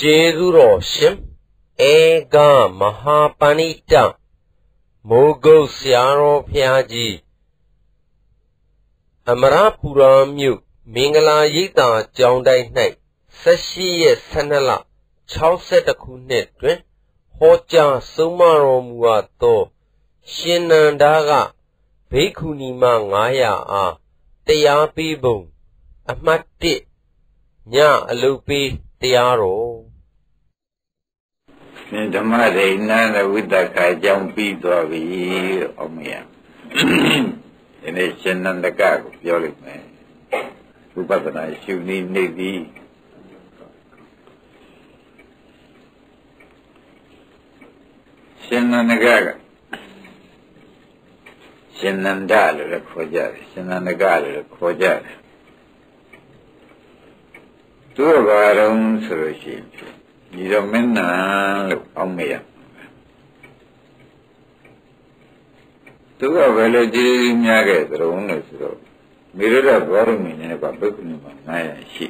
ကျေးဇူးတော်ရှင်ဧကမဟာပဏိတမိုးကုတ်ဆရာတော်ဖျားကြီးအမရပူရာမြို့မင်္ဂလာရိပ်သာကျောင်းတိုင်း၌18ရက်12လ62ခုနှစ်တွင်ဟောကြားဆုံးမတော်မူအပ်သော ရှင်နန္ဒာကဘိက္ခုနီမ900အားတရားပေးပုံအမှတ်1ညအလုပေးတရားတော်ရှင် ဓမ္မဒိဏနဝိတ္တခာအကြောင်းပြီးသွားပြီအောင်မရဒီနေ့ရှင်နန္ဒကကိုပြောလိုက်မယ်ဝိပဿနာရှုနည်းနေသည်ရှင်နန္ဒကကရှင်နန္ဒလို့လည်းခေါ်ကြတယ်ရှင်နန္ဒကလို့လည်းခေါ်ကြတယ်သူကဘာတော့ဆိုလို့ရှိရင် ဒီတော့မင်းနာလို့အောင်းမရသူကဘယ်လိုကြည်များခဲ့သရုံးလို့ဆိုတော့မိရဒဘောရမီနဲ့ကဘိက္ခုနီမှာ900ရှိ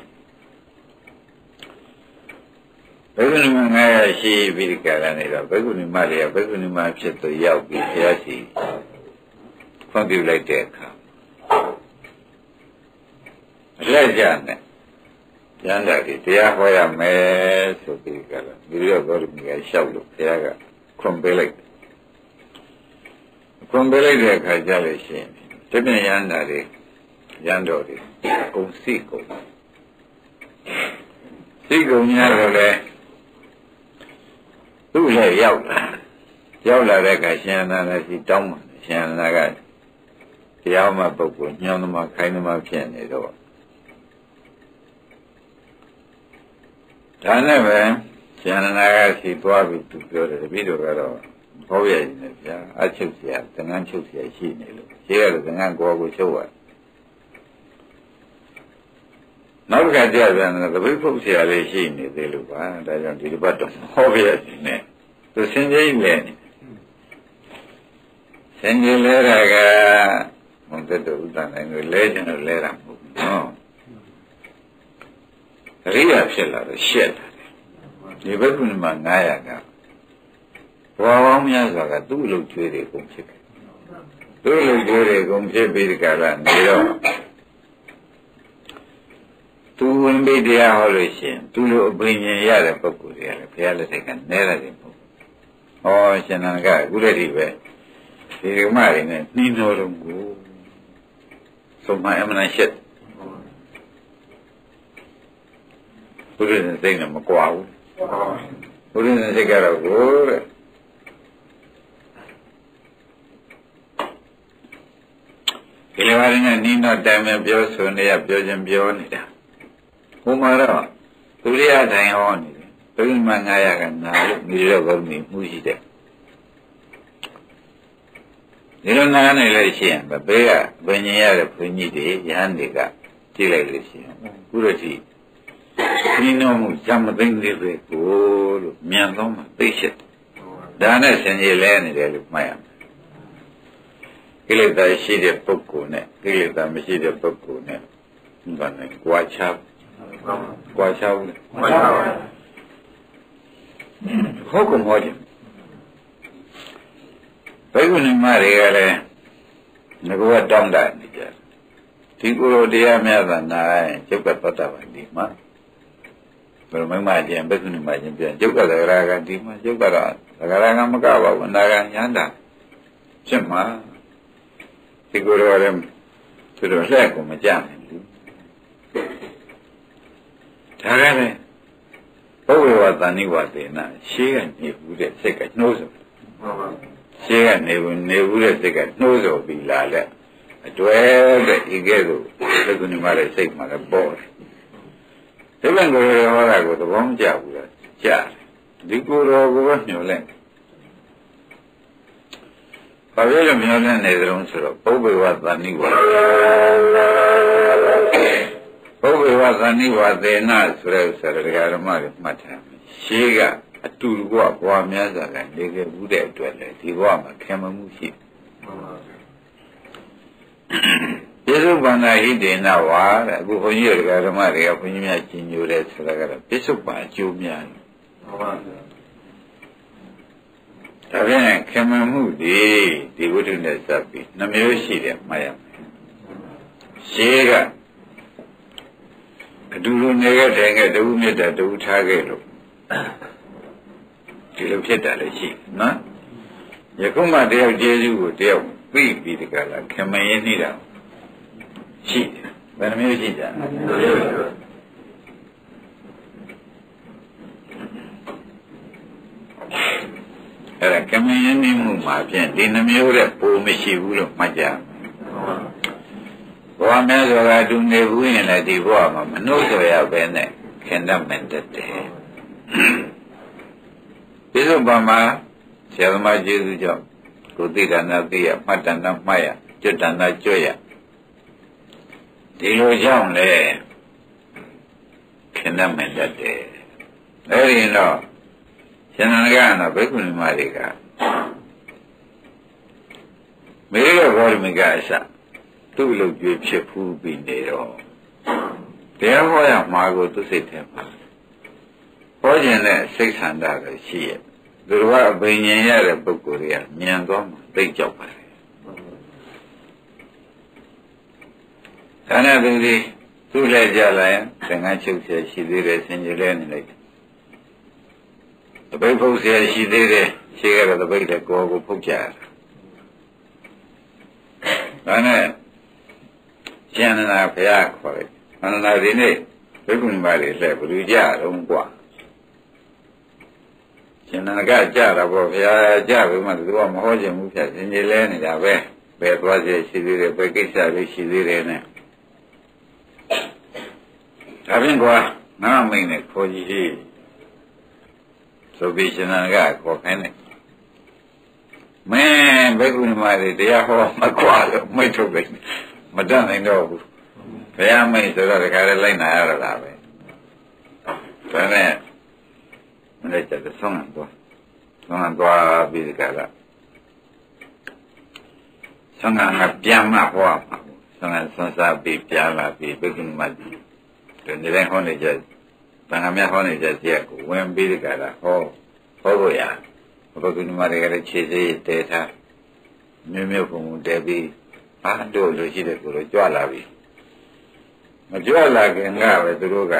ဘိက္ခုနီမှာ900ရှိပြီးဒီကရနေတော့ဘိက္ခုနီမတွေကဘိက္ခုနီမဖြစ်သူရောက်ပြီးဘုရားရှိဖွင့်ပြလိုက်တဲ့အခါလက်ကြနဲ့ ကျမ်းစာတွေတရားဟောရမယ်ဆိုပြီးကြလားဒီလိုဘောရမီကလျှောက်လို့ဘုရားကခွန်ပေးလိုက်ခွန်ပေးလိုက်တဲ့အခါကျလို့ရှိရင်တပြည့်ရန်တာတွေရန်တော်တွေအကုန်စိကုန်စိကုန်များတော့လေသူ့လည်းရောက်လာရောက်လာတဲ့အခါရှင်အနန္ဒစီတောင်းပါရှင်အနန္ဒကတရားမှပုဂ္ဂိုလ်ညောင်းသမားခိုင်းသမားဖြစ်နေတော့ ဒါနဲ့ပဲဉာဏနာကစီသွားပြီးသူပြောတယ်တပည့်တော်ကတော့ဘောရည်နေဗျာအချုပ်เสียသင်္ကန်းချုပ်เสียရှိနေလို့ရှိရလို့သင်္ကန်းကိုယ်ကိုချုပ်ရနောက်တစ်ခါကြပြန်တယ်တပိတ်ဖုတ်เสียလေးရှိနေသေးလို့ပါဒါကြောင့်ဒီတစ်ပတ်တော့ဟောပြရစီနဲ့သူစင်ကြီးလဲစင်ကြီးလဲတာကဘုံသက်တော်ဥဒ္ဒနိုင်ကိုလဲခြင်းလို့လဲတာမဟုတ်ဘူးနော် အရိယာဖြစ်လာတော့ရှက်လာတယ်ဒီဘက်ကုဏမှာ900ကဘဝပေါင်းများစွာကသူ့အလုပ်ကျွေးတွေကုန်ဖြစ်တယ်သူ့အလုပ်ကျွေးတွေကုန်ဖြစ်ပြီးဒီကရနေတော့သူဝင်ပြီးတရားဟောလို့ရှိရင်သူလိုအပင်ဉာဏ်ရတဲ့ပုဂ္ဂိုလ်တွေကလည်းဘုရားလက်ထက်ကနဲရတယ်ပေါ့ဟောရှင်နန္ဒကအခုတည်းပဲဒီဓမ္မတွေနဲ့နှီးနှောတော့ကိုသုံးမအမှန်ရှက် ဘုရားနဲ့စိတ်နဲ့မကွာဘူးဘုရားနဲ့စိတ်ကတော့ကိုတဲ့ဒီလိုပါနဲ့နိနောတိုင်မဲ့ပြောဆိုနေရပြောခြင်းပြောနေတာဟိုမှာတော့ဒုတိယတိုင်ဟောနေတယ်ဘုရားမ900ကနာလို့မိရတော့ဘုရားမှုရှိတယ်ဒီလိုနားနေလို့ရှိရင်ဘေးကဘယ်ညင်ရတဲ့ဘုန်းကြီးတွေရဟန်းတွေကကြည့်လိုက်လို့ရှိရင်ခုရတိ ဒီနော်မှုဇမသိမ့်သေးပဲကိုလို့မြန်သောမှသိရှိတယ်ဒါနဲ့ဆင်ကြီးလဲနေတယ်လို့မှတ်ရမယ်ကိလေသာရှိတဲ့ပုဂ္ဂိုလ်နဲ့ကိလေသာမရှိတဲ့ပုဂ္ဂိုလ်နဲ့ဘာနဲ့ကြွားချကြွားချဘူးလေမှန်ပါပါဟုတ်ကဲ့ဟောတယ်ဘိက္ခုနီမတွေကလည်းငကောတောင်းတနေကြဒီကိုယ်တော်တရားများသာနာရင်ကျုပ်ကသောတာပန်ဒီမှာ ဘယ်မိမကျင်ဘိက္ခုနီမကျင်ပြန်ကျုပ်ကသဂရကဒီမှာကျုပ်ကတော့သဂရကမကပါဘူးအနာကညာတာဖြစ်မှာဒီကိုယ်တော်လည်းသူတို့လက်ကိုမကြနိုင်ဘူးဒါကလည်းဘုရားဝတ္တဏိဝသေနရှေးကနေဘူးတဲ့စိတ်ကနှိုးဆိုရှေးကနေဘူးနေဘူးတဲ့စိတ်ကနှိုးဆိုပြီးလာလက်အတွဲတဲ့ဤကဲ့သို့သက္ကုဏီမရဲ့စိတ်မှာလည်းပေါ်တယ် ဒီဘက်ကိုယ်ဟောတာကိုသဘောမကျဘူးလားကြားဒီကိုယ်တော်ကိုပဲမျှော်လင့်ဘာဖြစ်လို့မျှော်လင့်နေကြုံဆိုတော့ပုဗ္ဗေဝသဏိဝါပုဗ္ဗေဝသဏိဝါသေနဆိုတဲ့ဆရာဓမ္မတွေမှတ်ထားမယ်ရှေးကအတူတူကဘွားများစွာကနေခဲ့ဘူးတဲ့အတွက်လေဒီဘဝမှာခင်မမှုရှိဒ ပိစုပန္နာဟိတေနဝါတဲ့အခုဘုန်းကြီးတွေကဓမ္မတွေကဘုန်းကြီးများကျင်ညိုတယ်ဆိုတာကတော့ပိစုပန်အကျိုးများတယ်ဟုတ်ပါဘူးဒါဖြင့်ခင်မမှုဒီဒီဝိတ္ထုနဲ့စပ်ပြီးနှမျိုးရှိတယ်မှတ်ရမယ်ရှေးကအတူတူနေခဲ့တယ်ကတူမြတ်တာတူထားခဲ့လို့ဒီလိုဖြစ်တာလည်းရှိနော်ယခုမှတယောက်ကျေးဇူးကိုတယောက်ပြီးပြီးတကလားခင်မရင်နေတာ ရှိတယ်ဘယ်နှမျိုးရှိကြလဲအဲ့ဒါကမင်းရင်းနေမှုမှာဖြင့်ဒီနှမျိုးတဲ့ပုံမရှိဘူးလို့မှတ်ကြဘဝမြတ်စွာကတူနေဘူးရင်လည်းဒီဘဝမှာမနှုတ်ဆိုရပဲနဲ့ခင်တတ်မှန်တတ်တယ်ဒီလိုပါမှာဆရာသမားကျေးဇူးကြောင့်ကိုသိတာနာသိရမှတ်တန်တာမှတ်ရကျွတ်တန်တာကျွတ်ရ ဒီလိုကြောင့်လေခင်တတ်မှန်တတ်တယ်အဲ့ဒီတော့ရှင်နန္ဒကတော့ဘိက္ခုနီမတွေကမေရဘောဓမိကအစသူ့လူကြွေဖြစ်ဖူးပြီးနေတော့တရားဟောရမှာကိုသူစိတ်ထဲမှာဟောခြင်းနဲ့စိတ်ဆန္ဒလည်းရှိရဲ့သူတို့ကအဘိညာဉ်ရတဲ့ပုဂ္ဂိုလ်တွေကမြင်သွားမှသိကြောက်ပါတယ် ဒါနဲ့သူဒီသူ့လည်းကြလာရင်သင်္ကန်းချုပ်ဆရာရှိသေးတယ်ဆင်ကြလဲနေလိုက်တပိတ်ဖုတ်ဆရာရှိသေးတယ်ရှိခဲ့တော့တပိတ်တဲ့ကိုယ်ကိုဖုတ်ကြရတာဒါနဲ့ကျန်နာဘုရားခေါ်တယ်အနန္ဒဒီနေ့ဘိက္ခုနီမလေးလက်ဘယ်လိုကြတော့กว่าကျန်နာကကြတာပေါ့ဘုရားကြပြီမှသူကမဟောခြင်းဘူးဖြတ်ရှင်ကြီးလဲနေတာပဲဘယ်သွားစီရှိသေးတယ်ဘယ်ကိစ္စလေးရှိသေးတယ်နဲ့ ဒါဖြင့်ကွာငါမိန်နဲ့ခေါ်ကြည့်ဆိုပြီးရှင်နာကခေါ်ခိုင်းတယ်မင်းဘိက္ခုနီမလေးတရားဟောမကွာလို့မိတ်ထုတ်တယ်မတတ်နိုင်တော့ဘူးဘုရားမိတ်ဆိုတော့တခါလေးလိုက်နာရတော့တာပဲဒါနဲ့မနေ့ကျတော့ဆုံးတော့ဆုံးတော့ပြီးဒီကလာဆုံးကပြန်မှဟောမှာဆုံးကဆုံးစားပြီးပြန်လာပြီးဘိက္ခုနီမလေး ဒီနေ့တိုင်းဟောနေကြတန်ခါမြတ်ဟောနေကြစီကကိုဝင်ပြီးဒီကလာဟောဟောဖို့ရဘုက္ခုနီမတွေကလည်းခြေစေးတဲထားမြို့မြို့ပုံပုံတဲပြီးအာတို့လိုရှိတဲ့ကိုလိုကြွလာပြီမကြွလာခင်ကပဲသူတို့က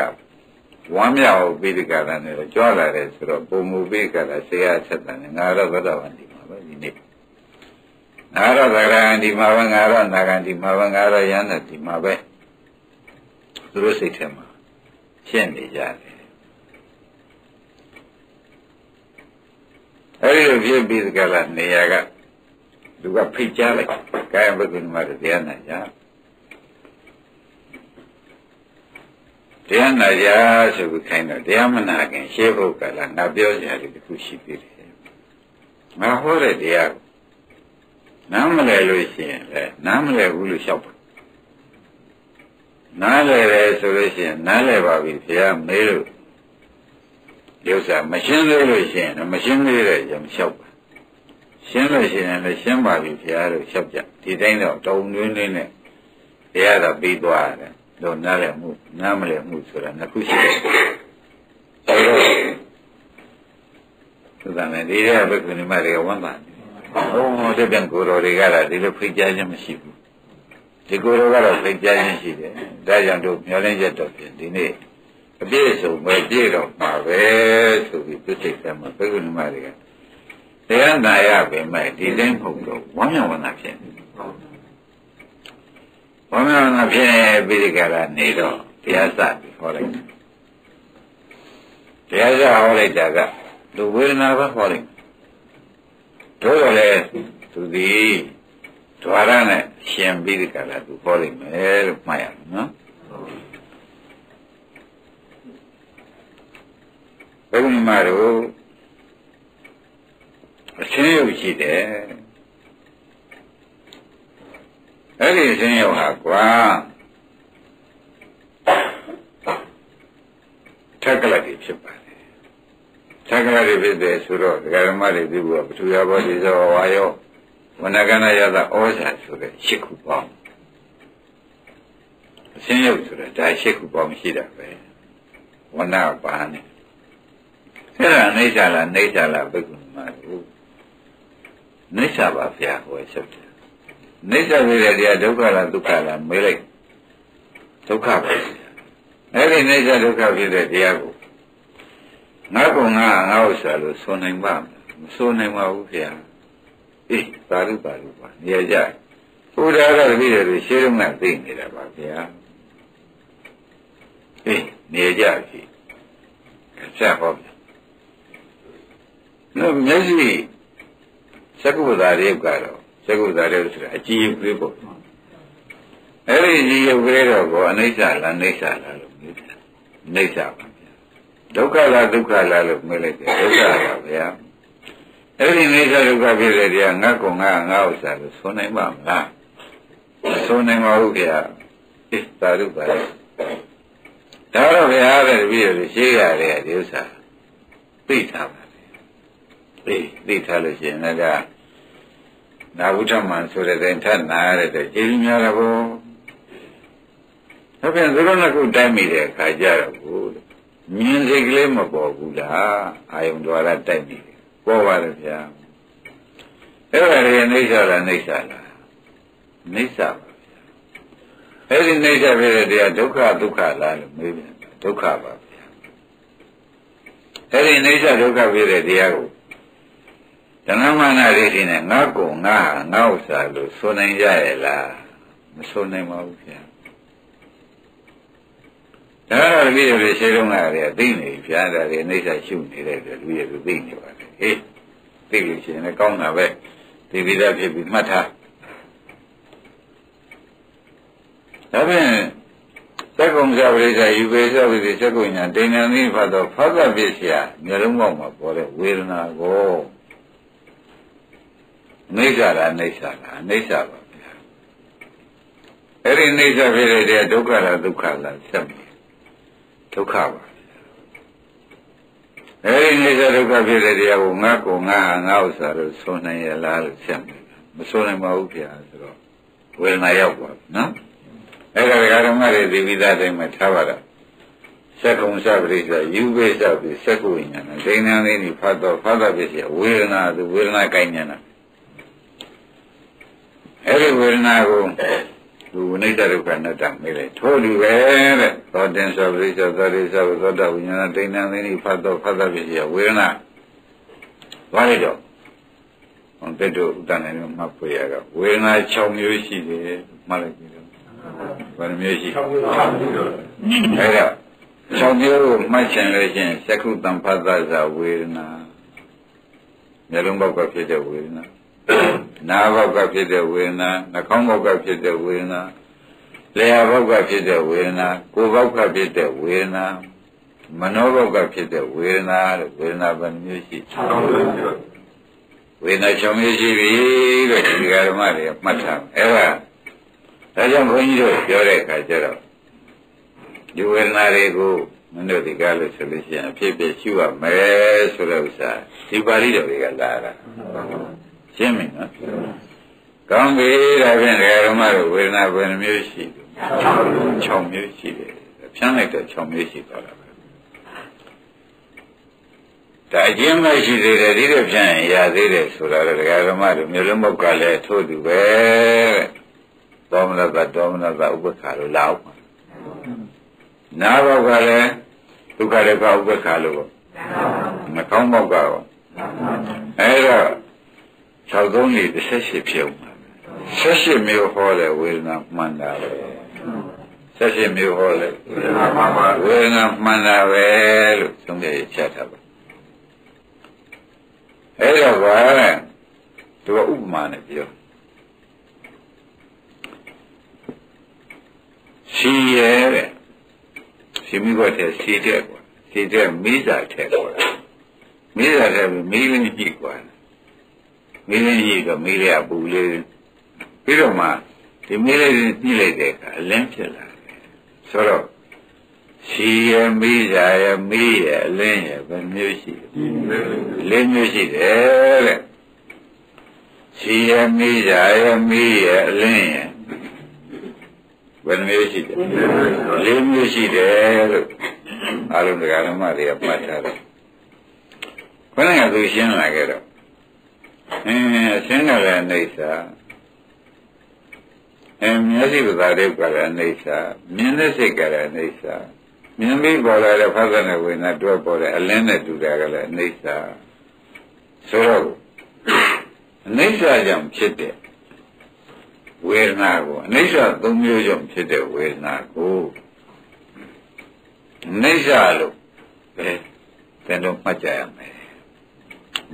ဝမ်းမြောက်ပြီးဒီကရနဲ့ကြွလာတယ်ဆိုတော့ပုံမူပြီးကလာဆရာဆက်တယ်ငါတော့ဘဒ္ဒဝန္တိမှာပဲဒီနေ့ငါတော့သရဂန္ဒီမှာပဲငါတော့နာဂန္ဒီမှာပဲငါတော့ယန္တတိမှာပဲ သူတို့စိတ်ထဲမှာရှင်းနေကြတယ်အဲဒီလိုဖြစ်ပြီးဒီကလာနေရာကသူကဖိတ်ကြားလိုက်ကာယဘုဒ္ဓမှာတရားနာကြတရားနာကြဆိုပြီးခိုင်းတော့တရားမနာခင်ရှေးဘုတ်ကလာငါပြောကြတယ်တခုရှိသေးတယ်ငါဟောတဲ့တရားနားမလဲလို့ရှိရင်လည်းနားမလဲဘူးလို့လျှောက်ပါ နားလဲတယ်ဆိုလို့ရှိရင်နားလဲပါပြီဘုရားမေးလို့ဒီဥစ္စာမရှင်းသေးလို့ရှိရင်မရှင်းသေးတဲ့ကြောင့်လျှောက်ပါရှင်းလို့ရှိရင်လည်းရှင်းပါပြီဘုရားတို့ချက်ပြဒီတိုင်းတော့တုံတွင်းတွင်းနဲ့ဘုရားတော့ပြီးသွားတယ်လို့နားလည်မှုနားမလည်မှုဆိုတာနှစ်ခုရှိတယ်အဲတော့သူကလည်းဒီရဲ့ဘုရားနိမတွေကဝမ်းသာတယ်ဟောတဲ့ပြန်ကိုယ်တော်တွေကလည်းဒီလိုဖိတ်ကြားခြင်းမရှိဘူး ဒီကိုယ်တော်ကတော့ဖိတ်ကြားခြင်းရှိတယ်ဒါကြောင့်တို့မျောလင်းချက်တော့ပြင်ဒီနေ့အပြည့်စုံပဲပြည့်တော့မှာပဲဆိုပြီးသူစိတ်ထဲမှာဘုရားနိမတွေကတရားနာရပဲမဲ့ဒီတိုင်းမဟုတ်တော့ဝမ်းမြောက်ဝမ်းသာဖြစ်နေဝမ်းမြောက်ဝမ်းသာဖြစ်ပြီးဒီကရနေတော့တရားစပြီးဟောလိုက်တရားစဟောလိုက်တာကလူဝေဒနာပဲဟောလိုက်တို့တော့လေသူဒီ ဒွါရနဲ့ရှင်ပြီးဒီကရသူဟောလိုက်မယ်လို့မှတ်ရမယ်နော်ဘုရားမတို့အရှင်းရုပ်ရှိတယ်အဲ့ဒီအရှင်းရုပ်ဟာကွာထက်ကလတ်ကြီးဖြစ်ပါတယ်ထက်ကလတ်ကြီးဖြစ်တယ်ဆိုတော့ဒကာရမတွေဒီဘောပထူရဘောဒီဇောဝါယော ဝဏကနာယတာဩဇာဆိုတဲ့ရှစ်ခုပေါင်းဆင်းရုပ်ဆိုတာဒါရှစ်ခုပေါင်းရှိတာပဲဝဏပါနဲ့အဲ့ဒါအိဋ္ဌာလားအိဋ္ဌာလားဘိက္ခုမှာဟုတ်အိဋ္ဌာပါဗျာဟောချက်တယ်အိဋ္ဌာပဲတဲ့တရားဒုက္ခလားဒုက္ခလားမေးလိုက်ဒုက္ခပါဗျာအဲ့ဒီအိဋ္ဌာဒုက္ခဖြစ်တဲ့တရားကိုငါကငါငါဥစ္စာလို့ဆိုနိုင်ပါမဆိုနိုင်ပါဘူးဗျာ အေးသာဓုပါဓုပါနေရာကြဘုရားကတပည့်တွေရှင်းလုံးကသိနေတာပါဗျာအေးနေကြပြီဆက်ဟောဗျာနော်မျက်စိသက္ကုပ္ပဒါရုပ်ကတော့သက္ကုပ္ပဒါရုပ်ဆိုတာအကြည့်ရုပ်လေးပေါ့အဲ့ဒီအကြည့်ရုပ်ကလေးတော့ကိုအနိစ္စလားအိဋ္ဌလားလို့မေးတယ်အိဋ္ဌပါဗျာဒုက္ခလားဒုက္ခလားလို့မေးလိုက်တယ်ဒုက္ခပါဗျာ အဲ့ဒီအိဋ္ဌဒုက္ခဖြစ်တဲ့တရားငါကောင်ငါငါဥစ္စာလို့ဆိုနိုင်ပါမလားမဆိုနိုင်ပါဘူးဗျာအေးသာဓုပါလေဒါတော့ဗျာတဲ့တပည့်တွေရှေးရတယ်ဒီဥစ္စာသိထားပါသိသိထားလို့ရှိရင်လည်းကနာဝုဒ္ဓမံဆိုတဲ့တိုင်ထပ်နာရတဲ့ကျေးဇူးများတော့ဘုဒါပြန်သူတို့ကခုတိုက်မိတဲ့အခါကျတော့ဘုမြင်စိတ်ကလေးမပေါ်ဘူးလားအာယုံတော်ရတိုက်မိတယ် ပေါ်ပါလေဗျာအဲ့ဒါလည်းအိဋ္ဌလားအိဋ္ဌလားအိဋ္ဌပါဗျာအဲ့ဒီအိဋ္ဌဖြစ်တဲ့တရားဒုက္ခဒုက္ခလားလို့မေးပြန်ဒုက္ခပါဗျာအဲ့ဒီအိဋ္ဌဒုက္ခဖြစ်တဲ့တရားကိုဓမ္မမာနဒိဋ္ဌိနဲ့ငါကုံငါဟာငါဥစ္စာလို့ဆိုနိုင်ကြရဲ့လားမဆိုနိုင်ပါဘူးဗျာ ဒါတော့ဒီလိုရှင်းလုံးလာတယ်သိနေဗျာဒါတွေအိဋ္ဌရှုနေတဲ့လူတွေလူသိနေပါတယ်ဟေးသိလို့ရှိရင်လည်းကောင်းတာပဲသိပြီးသားဖြစ်ပြီးမှတ်ထားဒါဖြင့်သက္ကုံဇဝိဇ္ဇာယူပေဇဝိဇ္ဇသက္ကုညာဒိဏံမိဖတ်တော့ဖတ်သပစ္စယမျိုးလုံးပေါက်မှာပေါ်တဲ့ဝေဒနာကိုနေကြတာနေကြတာနေကြပါဗျာအဲ့ဒီနေကြဖြစ်တဲ့ဒုက္ခလားဒုက္ခလားဆက်ပြီ ဒုက္ခပါအဲ့ဒီနေကြဒုက္ခဖြစ်တဲ့တရားကိုငါကိုငါဟာငါဥစ္စာလို့ဆိုနိုင်ရလားလို့ဆက်ပြီမဆိုနိုင်ပါဘူးဗျာဆိုတော့ဝေဒနာရောက်ပါနော်အဲ့ဒါကဓမ္မတွေဒီဝိသတိုင်းမှာထားပါတော့စက္ကုံစပရိစ္ဆယူပိစ္ဆပိစက္ကုဉာဏဒိဋ္ဌံလေးနိဖတ်တော်ဖတ်တော်ပစ္စည်းဝေဒနာသူဝေဒနာကိုင်းညာအဲ့ဒီဝေဒနာကို သူဝိနိစ္စဒုက္ခနဲ့တမေးလိုက်ထို့လူပဲတဲ့သောတင်သောပရိစ္ဆေသောရိစ္ဆေသောတဝိညာဏဒိဋ္ဌံလေးနိဖတ်တော်ဖတ်တော်ပစ္စည်းဝေဒနာသွားလိုက်တော့ဟောတဲ့တို့ဥဒ္ဒနာနဲ့မှတ်ပွေရတော့ဝေဒနာ6မျိုးရှိတယ်မှတ်လိုက်ပြီတော့ဘယ်နှမျိုးရှိ6မျိုးအဲ့တော့6မျိုးကိုမှတ်ချင်လို့ရှိရင်သက္ခုတံဖတ်သဇဝေဒနာမျိုးလုံးပေါက်ကဖြစ်တဲ့ဝေဒနာ နာဘောက်ကဖြစ်တဲ့ဝေဒနာနှာခေါင်းဘောက်ကဖြစ်တဲ့ဝေဒနာလျှာဘောက်ကဖြစ်တဲ့ဝေဒနာကိုယ်ဘောက်ကဖြစ်တဲ့ဝေဒနာမနောဘောက်ကဖြစ်တဲ့ဝေဒနာလို့ဝေဒနာဘယ်နှမျိုးရှိဝေဒနာ6မျိုးရှိပြီလို့ဒီဃာရမတွေမှတ်ထားအဲ့ဒါဒါကြောင့်ခွန်ကြီးတို့ပြောတဲ့အခါကျတော့ဒီဝေဒနာတွေကိုမင်းတို့ဒီကားလို့ဆိုလို့ရှိရင်အဖြစ်ဖြစ်ရှိရမယ်ဆိုတဲ့ဥစ္စာဒီပါဠိတော်တွေကလာတာ ရှင်းပြီနော်ကောင်းပြီဒါဖြင့်ဓမ္မတို့ဝေဒနာဘယ်နှမျိုးရှိလဲ6မျိုးရှိတယ်ဖြန်းလိုက်တော့6မျိုးရှိသွားတာပဲဒါအချင်းမရှိသေးတယ်ဒီလိုဖြန်းရင်ရသေးတယ်ဆိုတာလေဓမ္မတို့မျိုးလုံးမောက်ကလည်းထို့သူပဲသောမနတသောမနတဥပ္ပခါလို့လောက်နာဘောက်ကလည်းဒုက္ခဒုက္ခဥပ္ပခါလို့နှကောင်းဘောက်ကတော့အဲဒါ 6သုံးနေ18ဖြစ်အောင်18မျိုးဟောတယ်ဝေဒနာမှန်တာပဲ18မျိုးဟောတယ်ဝေဒနာမှန်တာပဲလို့သုံးရချက်ထားပါအဲ့တော့ဗာသူကဥပမာနဲ့ပြောစီရဲတဲ့စီမိဘတဲ့စီတဲ့ကွာစီတဲ့မိစားတဲ့ကွာမိစားတဲ့မိလင်းကြည့်ကွာ မင်းလေးကြီးတော့မင်းလေးကပူလေးပြီးတော့မှဒီမင်းလေးညှိလိုက်တဲ့အခါအလင်းဖြစ်လာတယ်ဆိုတော့ရှိရမိကြရမိရအလင်းရဘယ်မျိုးရှိလဲလေးမျိုးရှိတယ်တဲ့ရှိရမိကြရမိရအလင်းရဘယ်နှမျိုးရှိတယ်လေးမျိုးရှိတယ်လို့အာလုံးတရားဓမ္မတွေကမှတ်ထားတယ်ခொနကသူရှင်းလာခဲ့တော့ အင်းရှင်းတယ်လည်းအိဋ္ဌာအဲမျက်စိပသာတွေကလည်းအိဋ္ဌာမြင်တဲ့စိတ်ကလည်းအိဋ္ဌာမြင်ပြီးပေါ်လာတဲ့ဖသနဲ့ဝိညာဉ်တွဲပေါ်တဲ့အလင်းနဲ့တူတာကလည်းအိဋ္ဌာဆိုတော့အိဋ္ဌာကြောင့်ဖြစ်တဲ့ဝေဒနာကိုအိဋ္ဌာသုံးမျိုးကြောင့်ဖြစ်တဲ့ဝေဒနာကိုအိဋ္ဌာလို့ပဲတဲ့တော့မှတ်ကြရမယ်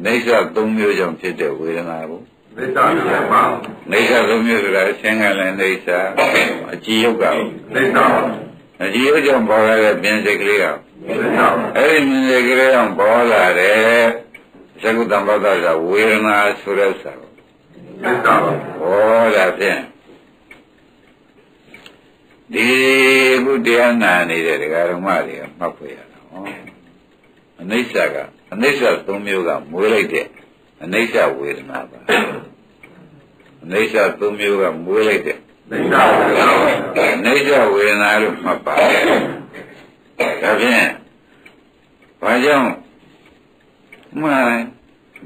အိဋ္ဌာသုံးမျိုးကြောင့်ဖြစ်တဲ့ဝေဒနာကိုနိစ္စဖြစ်ပါနိစ္စသုံးမျိုးဆိုတာဆင်းရဲလည်းနိစ္စအကြည်ယုတ်ကနိစ္စအကြည်ယုတ်ကြောင့်ပေါ်လာတဲ့ပြင်စိတ်ကလေးကနိစ္စအဲ့ဒီပြင်စိတ်ကလေးကြောင့်ပေါ်လာတဲ့သကုတ္တမ္ပဒ္ဒကဝေဒနာဆိုတဲ့ဥစ္စာကိုနိစ္စဟောတာဖြင့်ဒီခုတရားနာနေတဲ့ဒကာဓမ္မတွေကမှတ်ဖွယ်ရတာဟောအနိစ္စက အနိစ္စသုံးမျိုးကမွေးလိုက်တဲ့အနိစ္စဝေဒနာပါအနိစ္စသုံးမျိုးကမွေးလိုက်တဲ့နိစ္စဝေဒနာအနိစ္စဝေဒနာလို့မှတ်ပါတယ်ဒါဖြင့်ဘာကြောင့်မှန်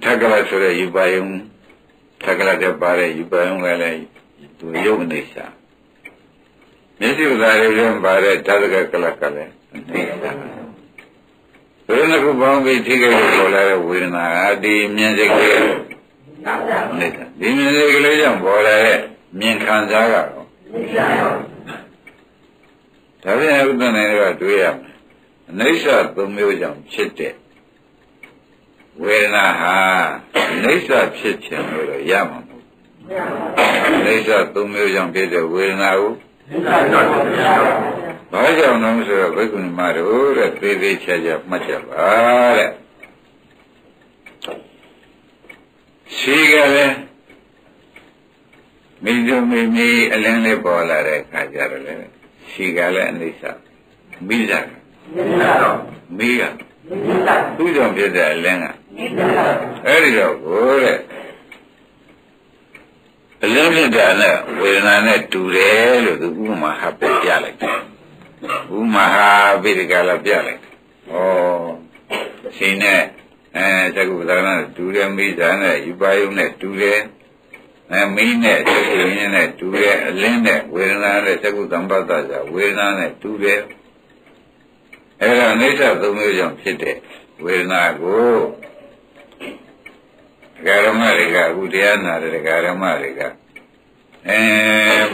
ထက်ကလဆိုတဲ့ယူပါယုံထက်ကလတဲ့ပါတဲ့ယူပါယုံကလည်းသူယုတ်နေစာမျက်စိဥသာတွေပြန်ပါတဲ့ဓာတကကလကလည်းအနေစာ ဘယ်နှခုပေါင်းပြီးထိခိုက်လို့ပေါ်လာတဲ့ဝေဒနာအဒီမြင်စိတ်ကလေးနေတာဒီမြင်စိတ်ကလေးကြောင့်ပေါ်လာတဲ့မြင်ခံစားကတော့ဒါပြန်ဥဒ္ဒနိုင်ကတွေ့ရမယ်အနိစ္စသုံးမျိုးကြောင့်ဖြစ်တဲ့ဝေဒနာဟာအိဋ္ဌဖြစ်ခြင်းလို့ရမှာမဟုတ်အိဋ္ဌသုံးမျိုးကြောင့်ဖြစ်တဲ့ဝေဒနာကို ဘာကြောင့်လဲဆိုတော့ဘိက္ခုနီမတို့တဲ့သေသေးချာချာမှတ်ကြပါတဲ့ရှိကလည်းမိတို့မိမိအလင်းလေးပေါ်လာတဲ့အခါကျတော့လေရှိကလည်းအနိစ္စမိကြမိကသူ့ကြောင့်ဖြစ်တဲ့အလင်းကအဲ့ဒီတော့ကိုတဲ့ အလင်းဖြစ်တာနဲ့ဝေဒနာနဲ့တူတယ်လို့သူဥမာဟာပြပြလိုက်တယ်ဥမာဟာပိဒကလာပြလိုက်တယ်ဩရှင်နဲ့အဲသကုပ္ပဒါနတူတယ်မိသားနဲ့ယူပါယုနဲ့တူတယ်အဲမင်းနဲ့သကုရင်းနဲ့တူတယ်အလင်းနဲ့ဝေဒနာနဲ့သကုသံပတ္တဇာဝေဒနာနဲ့တူတယ်အဲ့ဒါအိဋ္ဌသုံးမျိုးကြောင့်ဖြစ်တဲ့ဝေဒနာကို ဒကာရမတွေကအခုတရားနာတဲ့ဒကာရမတွေကအဲ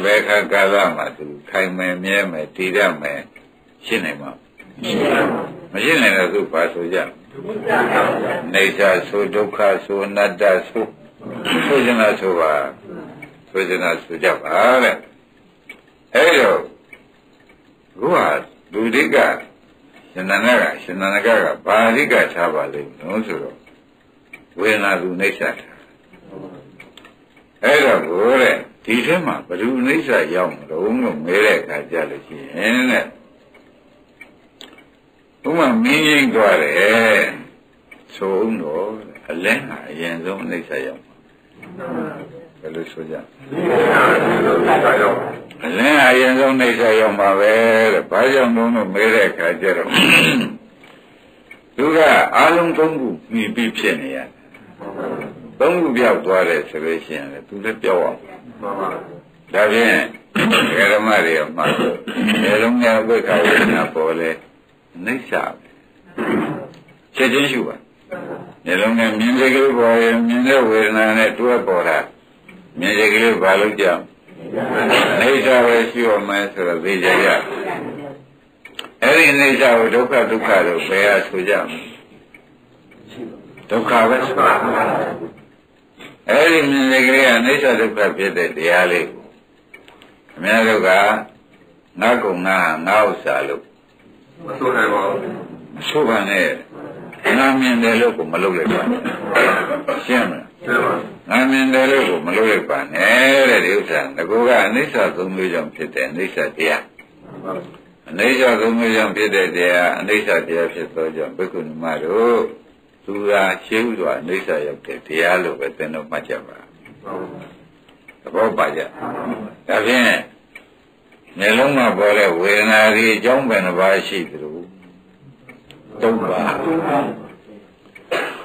ဘယ်ခါကာလမှာသူခိုင်မယ်မြဲမယ်တည်ရမယ်ရှင်းနိုင်မှာမရှင်းနိုင်တော့သူပါဆိုကြနေစာဆိုဒုက္ခဆိုအနတ္တဆိုဆိုကြနာဆိုပါဆိုကြနာဆိုကြပါတဲ့အဲ့တော့ဘုရားလူတွေကရှင်နန္ဒကရှင်နန္ဒကကဘာအဓိကထားပါလိမ့်မလို့ဆိုတော့ ဝေဒနာသူနှိစ္စတာအဲ့တော့ကိုတဲ့ဒီထဲမှာဘယ်သူနှိစ္စရောက်မလို့လို့မဲတဲ့အခါကြလို့ရှိရင်တဲ့ဘုမမင်းကြီးသွားတယ်ဆိုဦးတော့အလင်းဟာအရင်ဆုံးနှိစ္စရောက်မှာဘယ်လိုဆိုကြအလင်းအရင်ဆုံးနှိစ္စရောက်မှာပဲတဲ့ဘာကြောင့်လို့မဲတဲ့အခါကျတော့သူကအာလုံးသုံးခုမိပြီးဖြစ်နေရတယ် သုံးခုပြောက်သွားတယ်ဆိုလို့ရှိရင်လည်းသူလည်းပြောက်အောင်ဒါဖြင့်ဓမ္မတွေမှာဘယ်လုံးများဝိခါဝိညာပေါ်လဲနှိစ္စချက်ချင်းရှုပါနေလုံးနဲ့မြင်စိတ်ကလေးပေါ်ရင်မြင်တဲ့ဝေဒနာနဲ့တွဲပေါ်တာမြင်စိတ်ကလေးဘာလို့ကြောက်နေစာပဲရှိရမယ်ဆိုတော့သိကြရအဲ့ဒီနေစာကိုဒုက္ခဒုက္ခလို့ဘယ်ဟာဆိုကြမလဲ ဒုက္ခပဲဆိုအဲ့ဒီမြင်စိတ်ကလေးကနေစာဒုက္ခဖြစ်တဲ့တရားလေးကိုအများတို့ကငါကုံငါငါဥစ္စာလို့မဆိုနိုင်ပါဘူးမဆိုပါနဲ့ငါမြင်တယ်လို့ကိုမလုပ်လိုက်ပါရှင်းမလားရှင်းပါငါမြင်တယ်လို့ကိုမလုပ်လိုက်ပါနဲ့တဲ့ဒီဥစ္စာငကိုကအနိစ္စသုံးမျိုးကြောင့်ဖြစ်တဲ့အနိစ္စတရားအနိစ္စသုံးမျိုးကြောင့်ဖြစ်တဲ့တရားအနိစ္စတရားဖြစ်သောကြောင့်ဘိက္ခုနီမတို့ သူဟာရှင်းဥစွာအနိစ္စရောက်တဲ့တရားလို့ပဲသင်တို့မှတ်ကြပါသဘောပါကြဒါဖြင့်မျက်လုံးမှာပေါ်တဲ့ဝေဒနာတွေအကြောင်းပဲတစ်ပါးရှိသလိုသုံးပါး